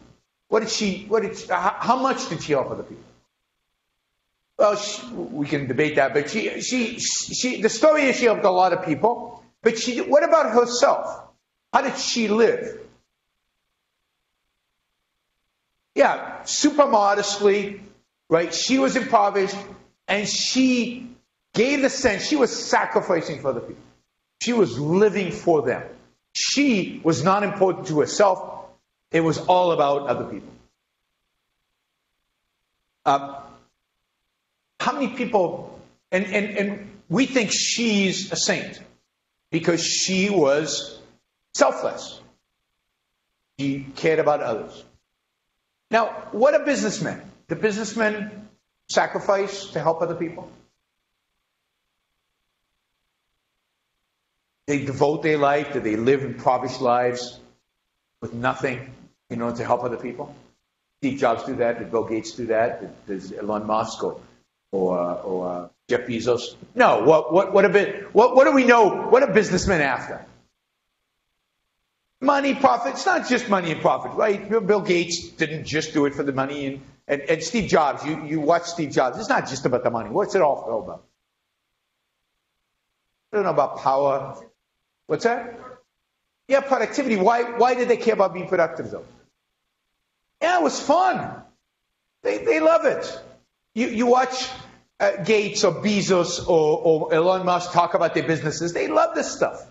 What did she? What did? Uh, she, how, how much did she help other people? Well, she, we can debate that, but she, she, she. The story is she helped a lot of people. But she. What about herself? How did she live? Yeah, super modestly, right? She was impoverished, and she gave the sense she was sacrificing for other people. She was living for them. She was not important to herself. It was all about other people. Uh, how many people, and, and, and we think she's a saint because she was selfless. She cared about others. Now, what a businessman? The businessmen sacrifice to help other people? They devote their life, do they live impoverished lives with nothing, you know, to help other people? Steve Jobs do that. Did Bill Gates do that? Does Elon Musk or, or, or uh, Jeff Bezos? No. What, what, what, a bit, what, what do we know? What are businessmen after? Money, profit. It's not just money and profit, right? Bill Gates didn't just do it for the money. And, and, and Steve Jobs, you, you watch Steve Jobs. It's not just about the money. What's it all about? I don't know about power. What's that? Yeah, productivity. Why, why did they care about being productive, though? Yeah, it was fun. They, they love it. You, you watch uh, Gates or Bezos or, or Elon Musk talk about their businesses. They love this stuff.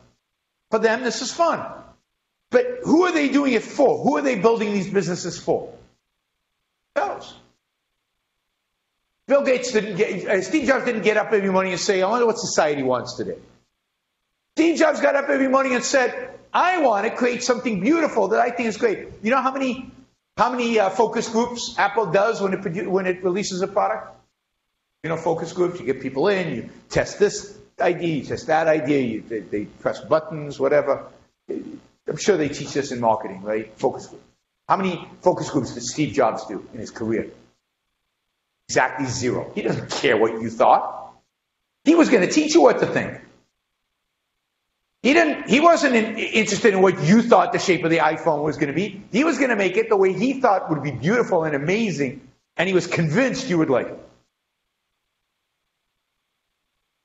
For them, this is fun. But who are they doing it for? Who are they building these businesses for? Themselves. Bill Gates didn't get, uh, Steve Jobs didn't get up every morning and say, I wonder what society wants today. Steve Jobs got up every morning and said, I want to create something beautiful that I think is great. You know how many how many uh, focus groups Apple does when it produ- when it releases a product? You know, focus groups. You get people in, you test this idea, you test that idea. You, they, they press buttons, whatever. I'm sure they teach this in marketing, right? Focus group. How many focus groups did Steve Jobs do in his career? Exactly zero. He doesn't care what you thought. He was going to teach you what to think. He didn't. He wasn't in, interested in what you thought the shape of the iPhone was going to be. He was going to make it the way he thought would be beautiful and amazing, and he was convinced you would like it.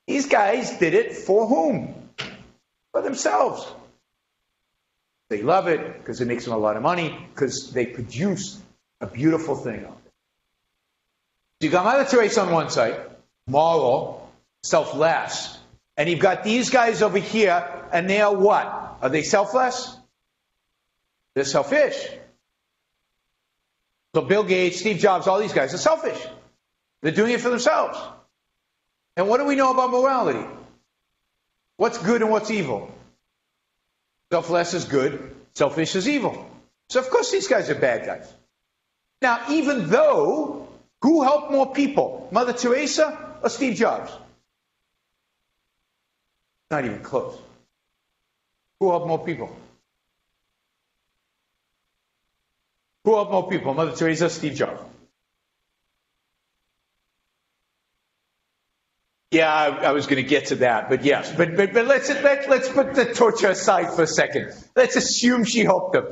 These guys did it for whom? For themselves. They love it because it makes them a lot of money because they produce a beautiful thing. So you got Mother Teresa on one side, moral, selfless, and you've got these guys over here, and they are what? Are they selfless? They're selfish. So Bill Gates, Steve Jobs, all these guys are selfish. They're doing it for themselves. And what do we know about morality? What's good and what's evil? Selfless is good, selfish is evil. So of course these guys are bad guys. Now, even though, who helped more people? Mother Teresa or Steve Jobs? Not even close. Who helped more people? Who helped more people? Mother Teresa, Steve Jobs. Yeah, I, I was going to get to that, but yes, but but, but let's let, let's put the torture aside for a second. Let's assume she helped them.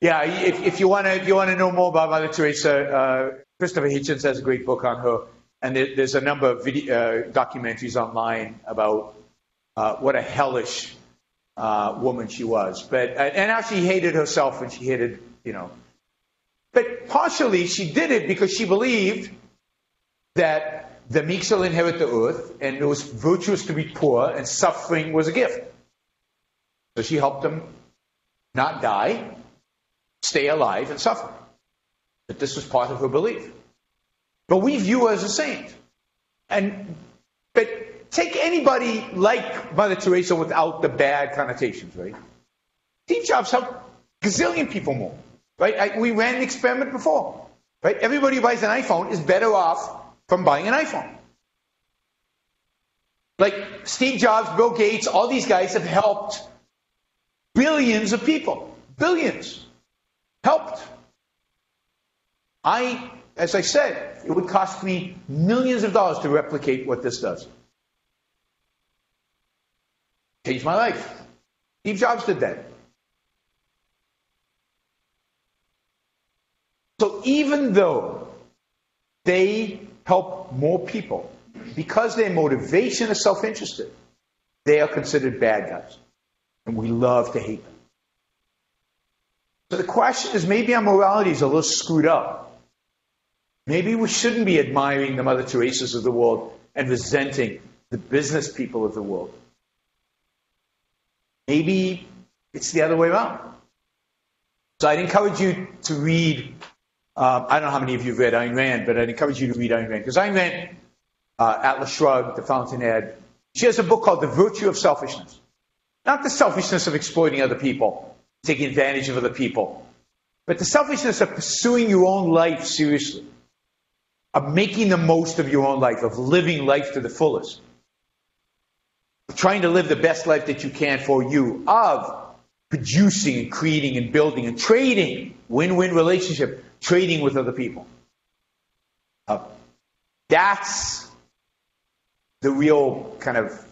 Yeah, if, if you want to if you want to know more about Mother Teresa, uh, Christopher Hitchens has a great book on her, and there, there's a number of video, uh, documentaries online about uh, what a hellish uh, woman she was. But and how she hated herself and she hated you know. But partially she did it because she believed that the meek shall inherit the earth, and it was virtuous to be poor, and suffering was a gift. So she helped them not die, stay alive, and suffer. That this was part of her belief. But we view as a saint. And but take anybody like Mother Teresa without the bad connotations, right? Steve Jobs helped Gazillion people more, right? I, we ran an experiment before, right? Everybody who buys an iPhone is better off from buying an iPhone. Like Steve Jobs, Bill Gates, all these guys have helped billions of people. Billions. Helped. I, as I said, it would cost me millions of dollars to replicate what this does. Changed my life. Steve Jobs did that. So even though they help more people, because their motivation is self interested, they are considered bad guys. And we love to hate them. So the question is maybe our morality is a little screwed up. Maybe we shouldn't be admiring the Mother Teresa's of the world and resenting the business people of the world. Maybe it's the other way around. So I'd encourage you to read. Um, I don't know how many of you have read Ayn Rand, but I'd encourage you to read Ayn Rand because Ayn Rand, uh, Atlas Shrugged, The Fountainhead, she has a book called The Virtue of Selfishness. Not the selfishness of exploiting other people, taking advantage of other people, but the selfishness of pursuing your own life seriously, of making the most of your own life, of living life to the fullest, of trying to live the best life that you can for you, of producing and creating and building and trading, win win relationship, trading with other people. Uh, that's the real kind of,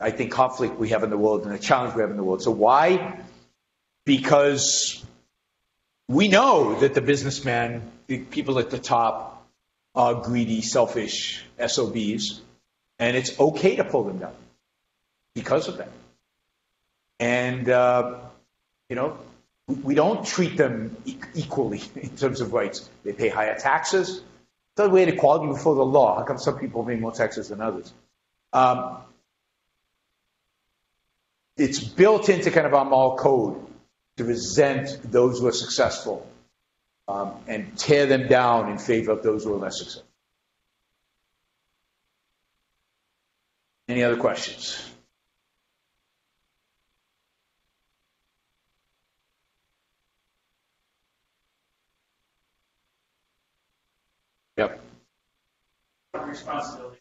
I think, conflict we have in the world and the challenge we have in the world. So, why? Because we know that the businessmen, the people at the top, are greedy, selfish SOBs, and it's okay to pull them down because of that. And, uh, you know, we don't treat them e- equally [LAUGHS] in terms of rights. They pay higher taxes. The way equality before the law. How come some people pay more taxes than others? Um, it's built into kind of our moral code to resent those who are successful um, and tear them down in favor of those who are less successful. Any other questions? Yep. Responsibility.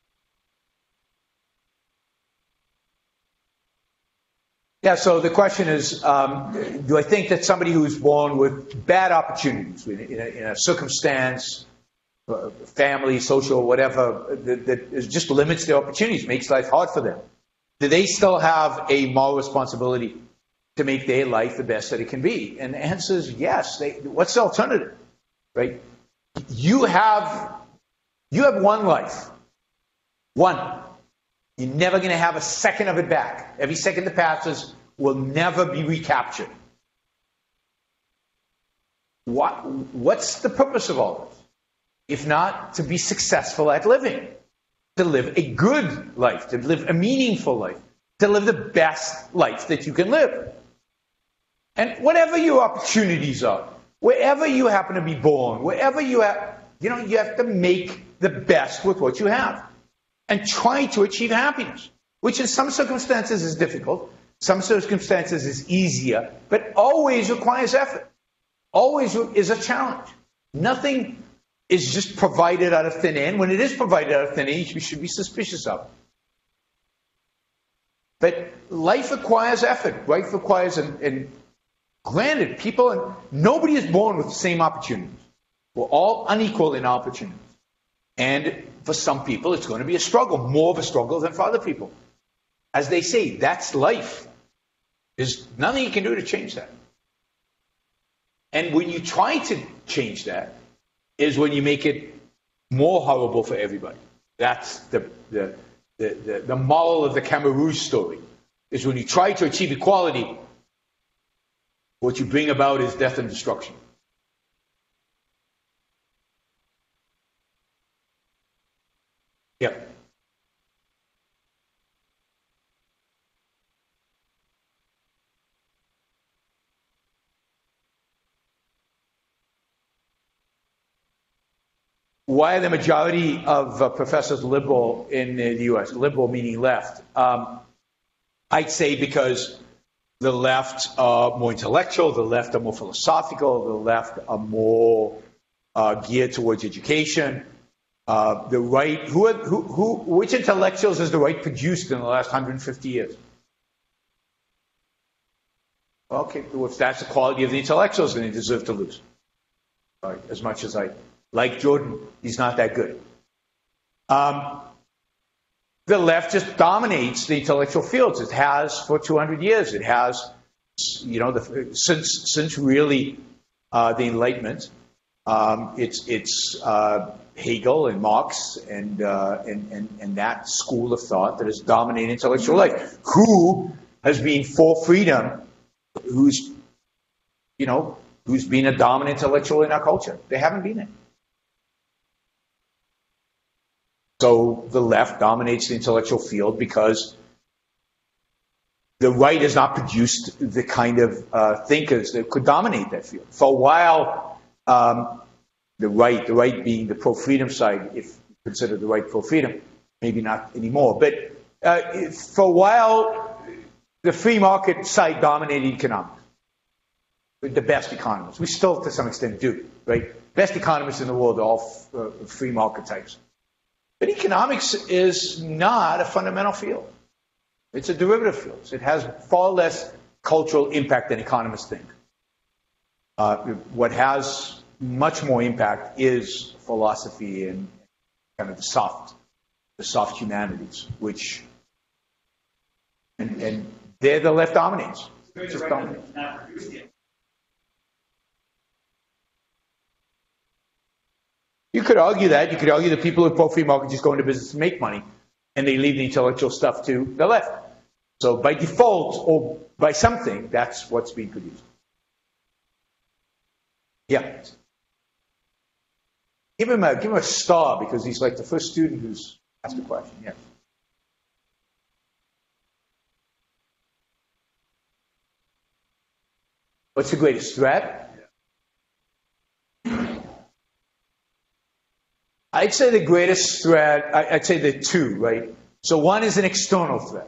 Yeah, so the question is um, do I think that somebody who's born with bad opportunities, in a, in a circumstance, uh, family, social, whatever, that, just limits their opportunities, makes life hard for them, do they still have a moral responsibility to make their life the best that it can be? And the answer is yes. They, what's the alternative? Right? You have you have one life. One. You're never going to have a second of it back. Every second that passes will never be recaptured. What, what's the purpose of all this? If not to be successful at living, to live a good life, to live a meaningful life, to live the best life that you can live. And whatever your opportunities are, wherever you happen to be born, wherever you have, you know, you have to make the best with what you have and try to achieve happiness, which in some circumstances is difficult, some circumstances is easier, but always requires effort. Always is a challenge. Nothing is just provided out of thin air. When it is provided out of thin air, you should be suspicious of it. But life requires effort. Life requires, and, and granted, people, and nobody is born with the same opportunities. We're all unequal in opportunities. And for some people, it's going to be a struggle, more of a struggle than for other people. As they say, that's life. There's nothing you can do to change that. And when you try to change that, is when you make it more horrible for everybody. That's the, the, the, the, the moral of the Rouge story, is when you try to achieve equality, what you bring about is death and destruction. Yep. Why are the majority of uh, professors liberal in the U.S.? Liberal meaning left. Um, I'd say because the left are more intellectual, the left are more philosophical, the left are more uh, geared towards education. Uh, the right, who, who, who, which intellectuals has the right produced in the last 150 years? Okay, well, if that's the quality of the intellectuals, then they deserve to lose. Right, as much as I like Jordan, he's not that good. Um, the left just dominates the intellectual fields. It has for 200 years. It has, you know, the, since since really uh, the Enlightenment. Um, it's it's uh, Hegel and Marx and, uh, and, and and that school of thought that has dominated intellectual life. Who has been for freedom? Who's you know who's been a dominant intellectual in our culture? They haven't been it. So the left dominates the intellectual field because the right has not produced the kind of uh, thinkers that could dominate that field. For a while, um, the right, the right being the pro-freedom side, if you consider the right pro-freedom, maybe not anymore. But uh, for a while, the free market side dominated economics. The best economists. We still, to some extent, do, right? Best economists in the world are all uh, free market types. But economics is not a fundamental field. It's a derivative field. It has far less cultural impact than economists think. Uh, what has much more impact is philosophy and kind of the soft, the soft humanities, which, and, and they're the left dominates. Just dominates. Could argue that. You could argue that people who pro free market just go into business to make money, and they leave the intellectual stuff to the left. So by default, or by something, that's what's being produced. Yeah. Give him a give him a star because he's like the first student who's asked a question. Yeah. What's the greatest threat? I'd say the greatest threat, I'd say the two, right? So one is an external threat.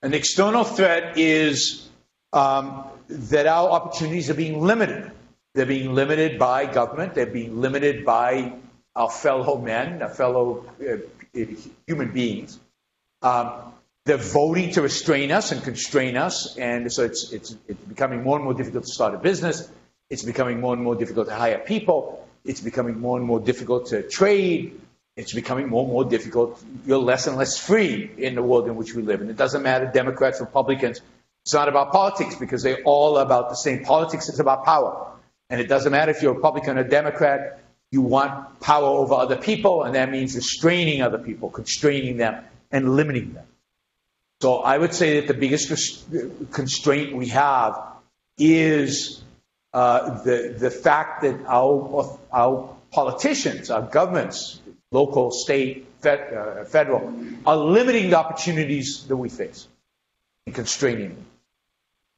An external threat is um, that our opportunities are being limited. They're being limited by government. They're being limited by our fellow men, our fellow uh, human beings. Um, they're voting to restrain us and constrain us, and so it's, it's, it's becoming more and more difficult to start a business. It's becoming more and more difficult to hire people. It's becoming more and more difficult to trade. It's becoming more and more difficult. You're less and less free in the world in which we live. And it doesn't matter, Democrats, Republicans. It's not about politics because they're all about the same. Politics is about power. And it doesn't matter if you're a Republican or Democrat, you want power over other people, and that means restraining other people, constraining them, and limiting them. So I would say that the biggest constraint we have is uh, the, the fact that our, our politicians, our governments, local, state, fed, uh, federal, are limiting the opportunities that we face and constraining them.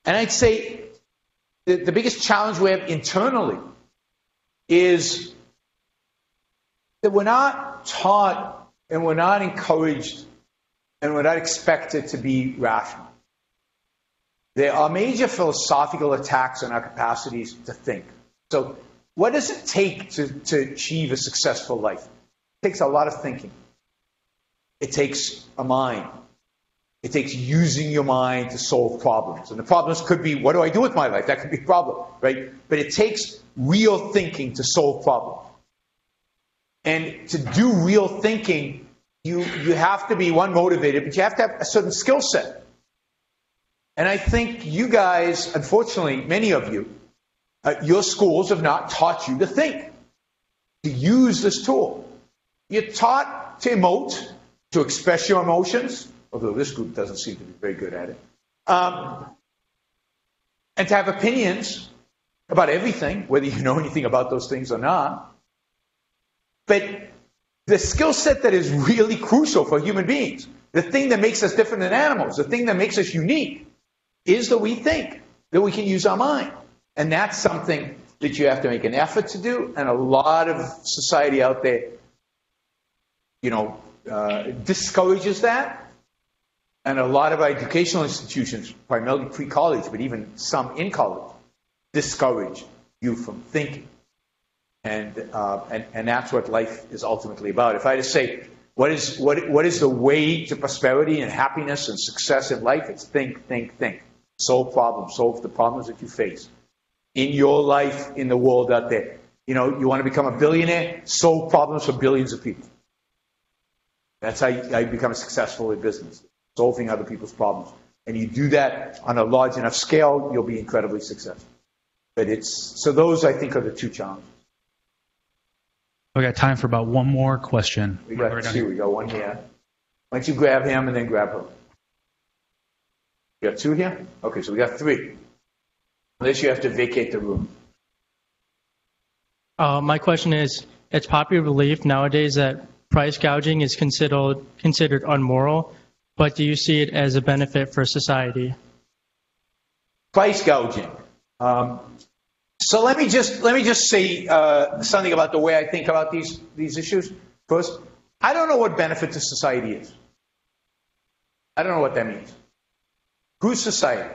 And I'd say the, the biggest challenge we have internally is that we're not taught and we're not encouraged and we're not expected to be rational. There are major philosophical attacks on our capacities to think. So, what does it take to, to achieve a successful life? It takes a lot of thinking. It takes a mind. It takes using your mind to solve problems. And the problems could be, what do I do with my life? That could be a problem, right? But it takes real thinking to solve problems. And to do real thinking, you, you have to be one motivated, but you have to have a certain skill set. And I think you guys, unfortunately, many of you, uh, your schools have not taught you to think, to use this tool. You're taught to emote, to express your emotions, although this group doesn't seem to be very good at it, um, and to have opinions about everything, whether you know anything about those things or not. But the skill set that is really crucial for human beings, the thing that makes us different than animals, the thing that makes us unique, is that we think, that we can use our mind. And that's something that you have to make an effort to do, and a lot of society out there, you know, uh, discourages that. And a lot of educational institutions, primarily pre-college, but even some in college, discourage you from thinking. And, uh, and, and that's what life is ultimately about. If I just say, what is, what, what is the way to prosperity and happiness and success in life? It's think, think, think. Solve problems, solve the problems that you face in your life, in the world out there. You know, you want to become a billionaire, solve problems for billions of people. That's how you, how you become successful in business, solving other people's problems. And you do that on a large enough scale, you'll be incredibly successful. But it's so those I think are the two challenges. We got time for about one more question. We got two. here. We got one here. Why don't you grab him and then grab her? You got two here? Okay, so we got three. Unless you have to vacate the room. Uh, my question is, it's popular belief nowadays that price gouging is considered considered unmoral, but do you see it as a benefit for society? price gouging. Um, so let me just let me just say uh, something about the way I think about these these issues. First, I don't know what benefit to society is. I don't know what that means. Who's society?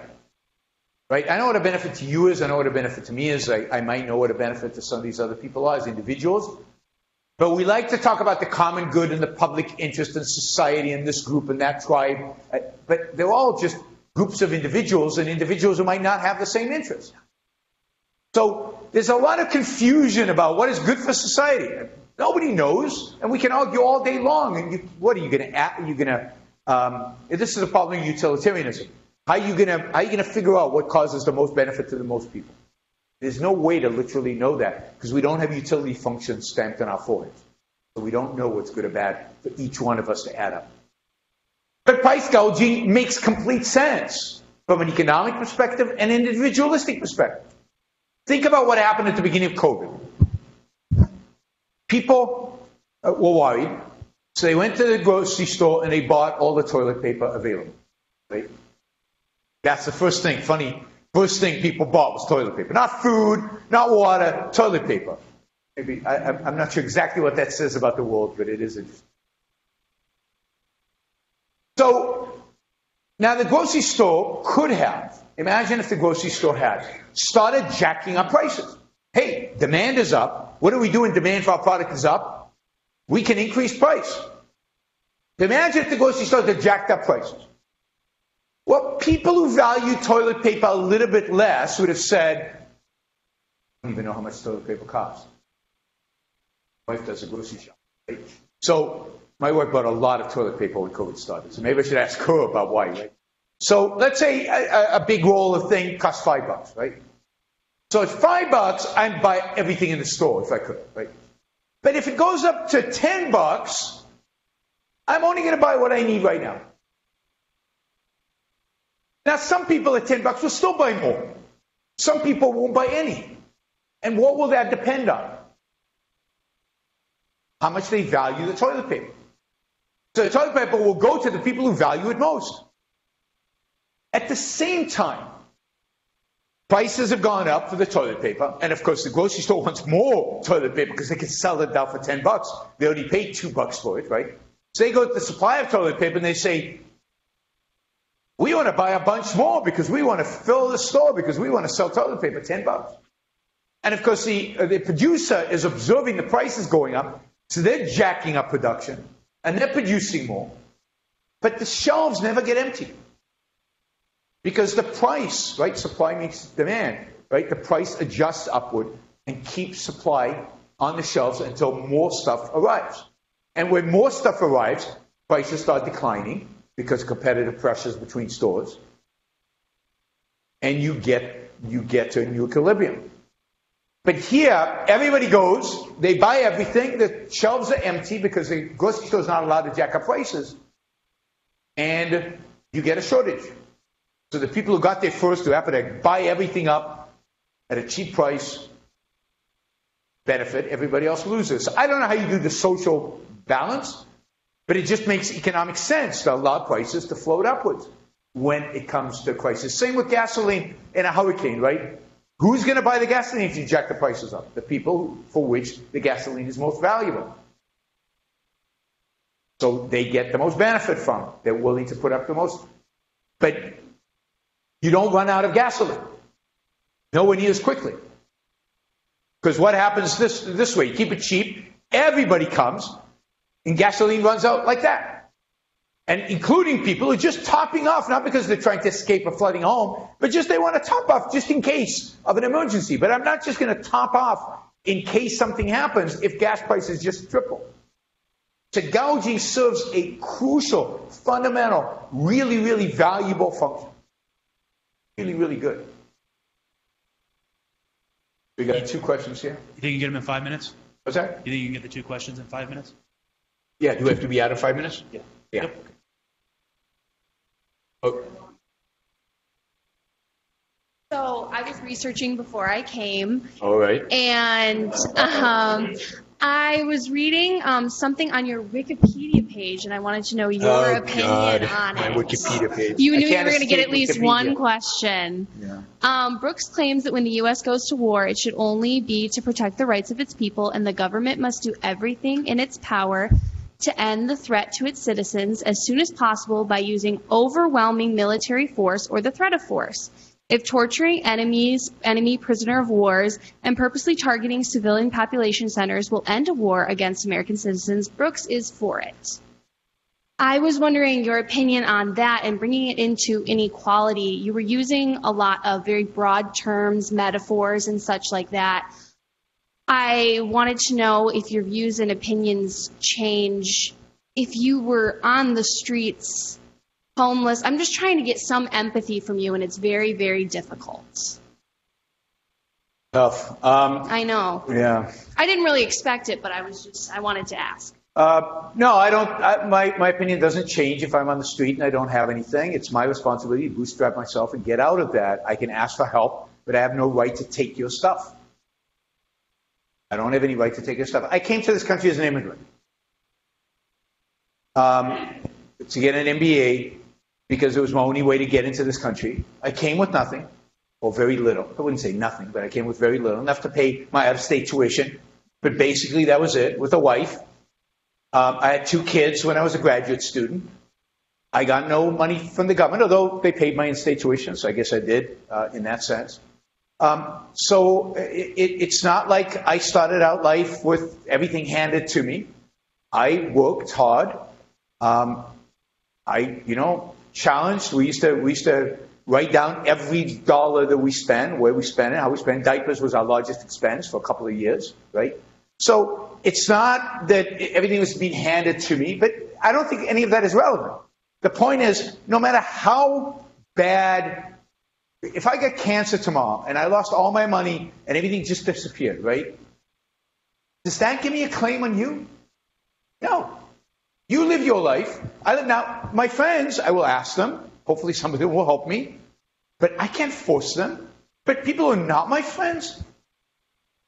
Right? I know what a benefit to you is. I know what a benefit to me is. I, I might know what a benefit to some of these other people are as individuals. But we like to talk about the common good and the public interest and society and this group and that tribe. Uh, But they're all just groups of individuals and individuals who might not have the same interests. So there's a lot of confusion about what is good for society. Nobody knows, and we can argue all day long. And you, what are you going to? Are you going to? Um, this is a problem of utilitarianism. How are you going to? How are you to figure out what causes the most benefit to the most people? There's no way to literally know that because we don't have utility functions stamped on our foreheads. So we don't know what's good or bad for each one of us to add up. But price gouging makes complete sense from an economic perspective and an individualistic perspective. Think about what happened at the beginning of COVID. People uh, were worried, so they went to the grocery store and they bought all the toilet paper available. Right? That's the first thing. Funny, first thing people bought was toilet paper. Not food, not water, toilet paper. Maybe I, I'm I'm not sure exactly what that says about the world, but it is interesting. So now the grocery store could have, imagine if the grocery store had started jacking up prices. Hey, demand is up. What do we do when demand for our product is up? We can increase price. Imagine if the grocery store had jacked up prices. Well, people who value toilet paper a little bit less would have said, I don't even know how much toilet paper costs. My wife does a grocery shop. Right? So my wife bought a lot of toilet paper when COVID started. So maybe I should ask her about why, right? So let's say a, a big roll of thing costs five bucks, right? So it's five bucks, I'd buy everything in the store if I could, right? But if it goes up to ten bucks, I'm only going to buy what I need right now. Now, some people at ten bucks will still buy more. Some people won't buy any. And what will that depend on? How much they value the toilet paper. So the toilet paper will go to the people who value it most. At the same time, prices have gone up for the toilet paper, and of course the grocery store wants more toilet paper because they can sell it now for ten bucks. They already paid two bucks for it, right? So they go to the supply of toilet paper and they say, "We want to buy a bunch more because we want to fill the store because we want to sell toilet paper ten bucks." And of course, the uh, the producer is observing the prices going up, so they're jacking up production and they're producing more, but the shelves never get empty. Because the price, right, supply meets demand, right? The price adjusts upward and keeps supply on the shelves until more stuff arrives. And when more stuff arrives, prices start declining because competitive pressures between stores. And you get you get to a new equilibrium. But here, everybody goes, they buy everything, the shelves are empty because the grocery store is not allowed to jack up prices. And you get a shortage. So the people who got there first, to buy everything up at a cheap price, benefit, everybody else loses. So I don't know how you do the social balance, but it just makes economic sense to allow prices to float upwards when it comes to crisis. Same with gasoline in a hurricane, right? Who's going to buy the gasoline if you jack the prices up? The people for which the gasoline is most valuable. So they get the most benefit from it. They're willing to put up the most. But you don't run out of gasoline. Nowhere near as quickly. Because what happens this, this way? You keep it cheap, everybody comes, and gasoline runs out like that. And including people who are just topping off, not because they're trying to escape a flooding home, but just they want to top off just in case of an emergency. But I'm not just going to top off in case something happens if gas prices just triple. So gouging serves a crucial, fundamental, really, really valuable function. Really, really good. We got two questions here. You think you can get them in five minutes? What's that? You think you can get the two questions in five minutes? Yeah, do we have to be out in five minutes? Yeah. Yeah. Yep. Oh, So I was researching before I came, all right. and um, I was reading um, something on your Wikipedia page, and I wanted to know your Oh, opinion God. on My it. Wikipedia page. You I knew you can't were going to get escape at least Wikipedia. one question. Yeah. Um, Brooks claims that when the U.S. goes to war, it should only be to protect the rights of its people, and the government must do everything in its power to end the threat to its citizens as soon as possible by using overwhelming military force or the threat of force. If torturing enemies, enemy prisoner of wars, and purposely targeting civilian population centers will end a war against American citizens, Brooks is for it. I was wondering your opinion on that and bringing it into inequality. You were using a lot of very broad terms, metaphors, and such like that. I wanted to know if your views and opinions change if you were on the streets, homeless. I'm just trying to get some empathy from you, and it's very, very difficult. Tough. Um, I know. yeah. I didn't really expect it, but I was just, I wanted to ask. Uh, no, I don't. I, my my opinion doesn't change if I'm on the street and I don't have anything. It's my responsibility to bootstrap myself and get out of that. I can ask for help, but I have no right to take your stuff. I don't have any right to take your stuff. I came to this country as an immigrant um, to get an MBA because it was my only way to get into this country. I came with nothing, or very little. I wouldn't say nothing, but I came with very little, enough to pay my out-of-state tuition. But basically, that was it. With a wife, um, I had two kids when I was a graduate student. I got no money from the government, although they paid my in-state tuition, so I guess I did uh, in that sense. Um, so it, it, it's not like I started out life with everything handed to me. I worked hard. Um, I, you know, challenged. We used to we used to write down every dollar that we spend, where we spend it, how we spend. Diapers was our largest expense for a couple of years, right? So it's not that everything was being handed to me, but I don't think any of that is relevant. The point is, no matter how bad, if I get cancer tomorrow and I lost all my money and everything just disappeared, right? Does that give me a claim on you? No. You live your life. I live now. My friends, I will ask them. Hopefully, some of them will help me, but I can't force them. But people are not my friends,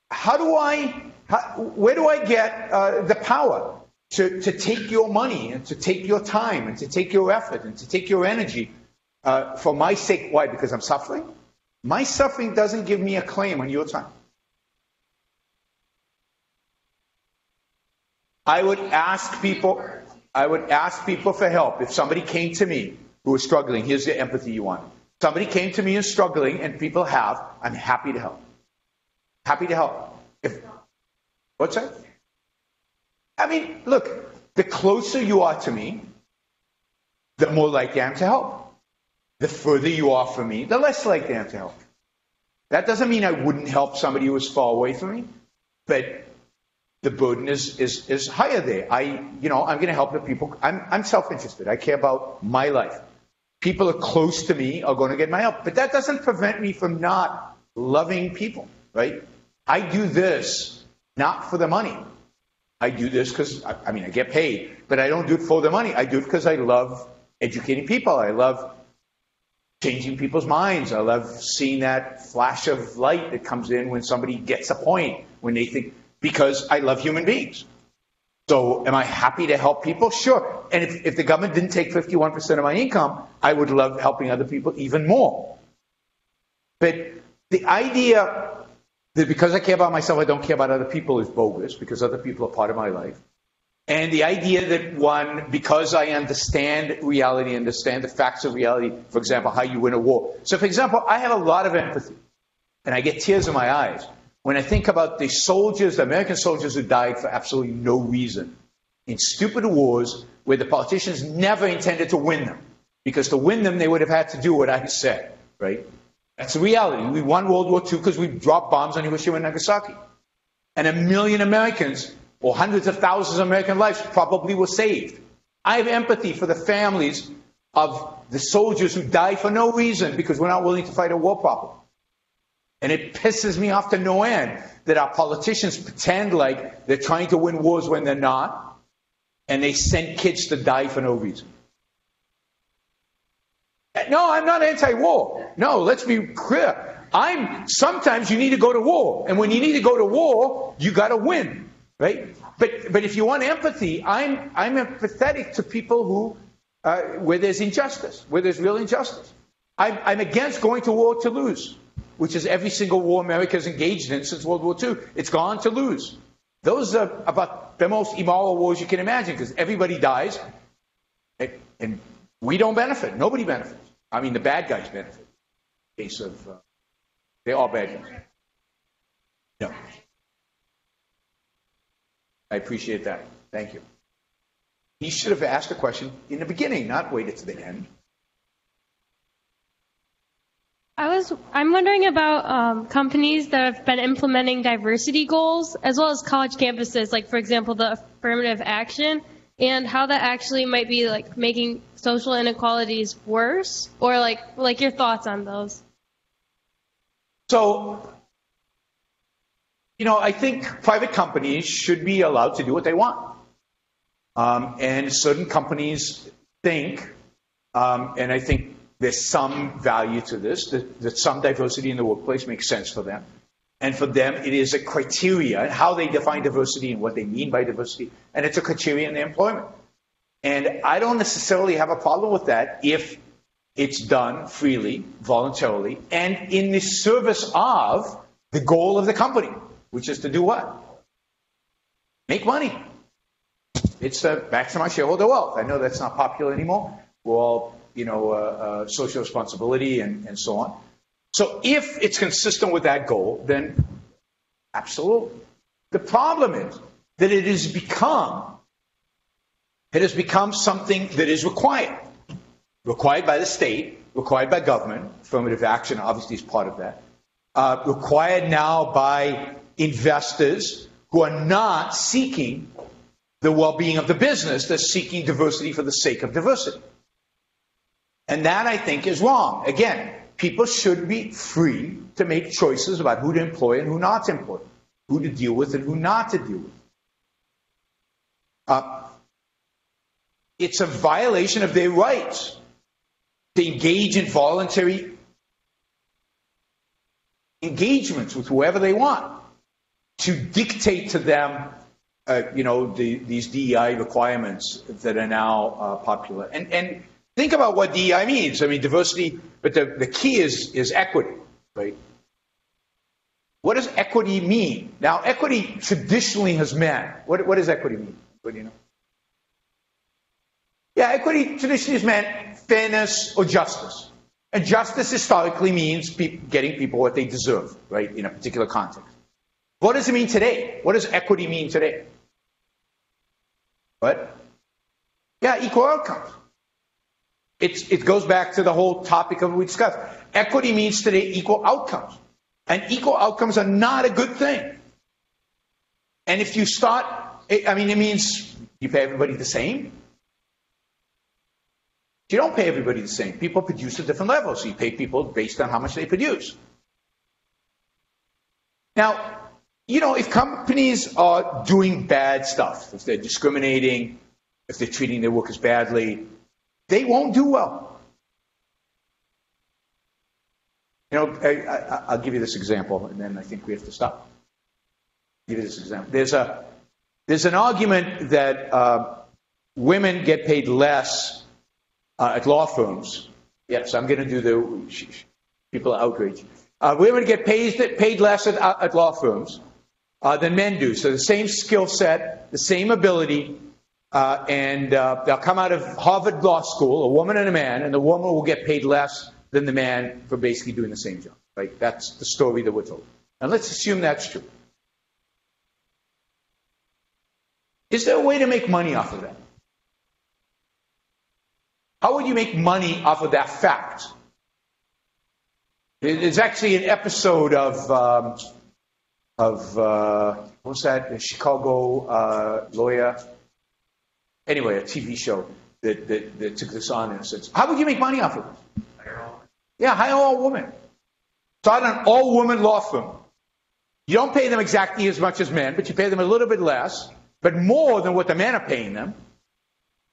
how do I? How, where do I get uh, the power to to take your money and to take your time and to take your effort and to take your energy uh, for my sake? Why? Because I'm suffering. My suffering doesn't give me a claim on your time. I would ask people, I would ask people for help. If somebody came to me who was struggling, here's the empathy you want. Somebody came to me and struggling, and people have, I'm happy to help. Happy to help. If, what's that? I mean, look, the closer you are to me, the more likely I am to help. The further you are from me, the less likely I am to help. That doesn't mean I wouldn't help somebody who was far away from me, but the burden is, is, is higher there. I, you know, I'm going to help the people. I'm, I'm self-interested. I care about my life. People are close to me are going to get my help, but that doesn't prevent me from not loving people, right? I do this not for the money. I do this because, I, I mean, I get paid, but I don't do it for the money. I do it because I love educating people. I love changing people's minds. I love seeing that flash of light that comes in when somebody gets a point, when they think, because I love human beings. So am I happy to help people? Sure. And if, if the government didn't take 51% of my income, I would love helping other people even more. But the idea that because I care about myself, I don't care about other people is bogus because other people are part of my life. And the idea that one, because I understand reality, understand the facts of reality, for example, how you win a war. So, for example, I have a lot of empathy, and I get tears in my eyes when I think about the soldiers, the American soldiers who died for absolutely no reason in stupid wars where the politicians never intended to win them. Because to win them, they would have had to do what I said, right? That's the reality. We won World War II because we dropped bombs on Hiroshima and Nagasaki. And a million Americans or hundreds of thousands of American lives probably were saved. I have empathy for the families of the soldiers who die for no reason because we're not willing to fight a war problem. And it pisses me off to no end that our politicians pretend like they're trying to win wars when they're not, and they send kids to die for no reason. No, I'm not anti-war. No, let's be clear. I'm sometimes you need to go to war, and when you need to go to war, you got to win right? But but if you want empathy, I'm I'm empathetic to people who uh, where there's injustice, where there's real injustice. I'm, I'm against going to war to lose, which is every single war America's engaged in since World War II. It's gone to lose. Those are about the most immoral wars you can imagine because everybody dies, and we don't benefit. Nobody benefits. I mean, the bad guys benefit. In case of, uh, they all bad guys. No. I appreciate that. Thank you. He should have asked a question in the beginning, not waited to the end. I was I'm wondering about um, companies that have been implementing diversity goals as well as college campuses, like for example the affirmative action, and how that actually might be like making social inequalities worse, or like like your thoughts on those. So you know, I think private companies should be allowed to do what they want. Um, and certain companies think, um, and I think there's some value to this, that, that, some diversity in the workplace makes sense for them. And for them, it is a criteria, how they define diversity and what they mean by diversity, and it's a criteria in their employment. And I don't necessarily have a problem with that if it's done freely, voluntarily, and in the service of the goal of the company which is to do what? Make money. It's back to maximize shareholder wealth. I know that's not popular anymore. We're all, you know, uh, uh, social responsibility and, and so on. So if it's consistent with that goal, then absolutely. The problem is that it has become it has become something that is required. Required by the state, required by government. Affirmative action obviously is part of that. Uh, required now by investors who are not seeking the well being of the business, they're seeking diversity for the sake of diversity. And that, I think, is wrong. Again, people should be free to make choices about who to employ and who not to employ, who to deal with and who not to deal with. Uh, it's a violation of their rights to engage in voluntary engagements with whoever they want to dictate to them, uh, you know, the, these DEI requirements that are now uh, popular. And, and think about what DEI means. I mean, diversity, but the, the key is, is equity, right? What does equity mean? Now, equity traditionally has meant, what, what does equity mean? What do you know? Yeah, equity traditionally has meant fairness or justice. And justice historically means pe- getting people what they deserve, right, in a particular context. What does it mean today? What does equity mean today? What? Yeah, equal outcomes. It's, it goes back to the whole topic of what we discussed. Equity means today equal outcomes. And equal outcomes are not a good thing. And if you start, I mean, it means you pay everybody the same. You don't pay everybody the same. People produce at different levels. So you pay people based on how much they produce. Now, you know, if companies are doing bad stuff, if they're discriminating, if they're treating their workers badly, they won't do well. You know, I, will give you this example, and then I think we have to stop. I'll give you this example. There's a there's an argument that uh, women get paid less uh, at law firms. Yes, I'm going to do the people are outraged. Uh, women get paid paid less at, at law firms uh, than men do. So the same skill set, the same ability, uh, and uh, they'll come out of Harvard Law School, a woman and a man, and the woman will get paid less than the man for basically doing the same job. Right? That's the story that we're told. And let's assume that's true. Is there a way to make money off of that? How would you make money off of that fact? It's actually an episode of um, of uh, what's that? A Chicago uh, lawyer. Anyway, a TV show that, that, that took this on and said, "How would you make money off of it?" Yeah, hire all women. Start an all woman law firm. You don't pay them exactly as much as men, but you pay them a little bit less, but more than what the men are paying them.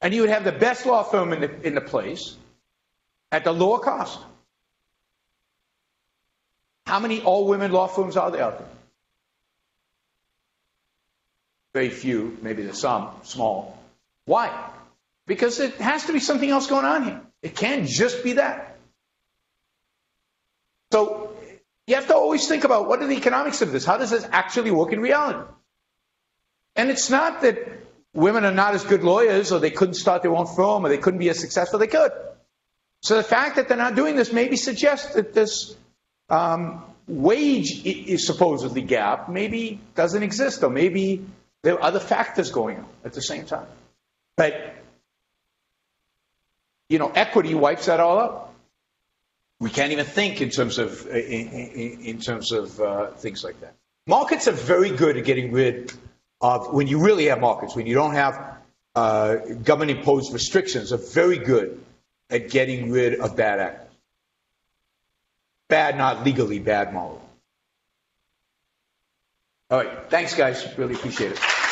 And you would have the best law firm in the, in the place at the lower cost. How many all women law firms are there out there? Very few, maybe there's some, small. Why? Because it has to be something else going on here. It can't just be that. So you have to always think about what are the economics of this? How does this actually work in reality? And it's not that women are not as good lawyers or they couldn't start their own firm or they couldn't be as successful. They could. So the fact that they're not doing this maybe suggests that this um, wage is supposedly gap maybe doesn't exist or maybe there are other factors going on at the same time. But, you know, equity wipes that all out. We can't even think in terms of, in, in, in terms of uh, things like that. Markets are very good at getting rid of, when you really have markets, when you don't have uh, government imposed restrictions, are very good at getting rid of bad actors. Bad, not legally, bad moral. All right. Thanks, guys. Really appreciate it.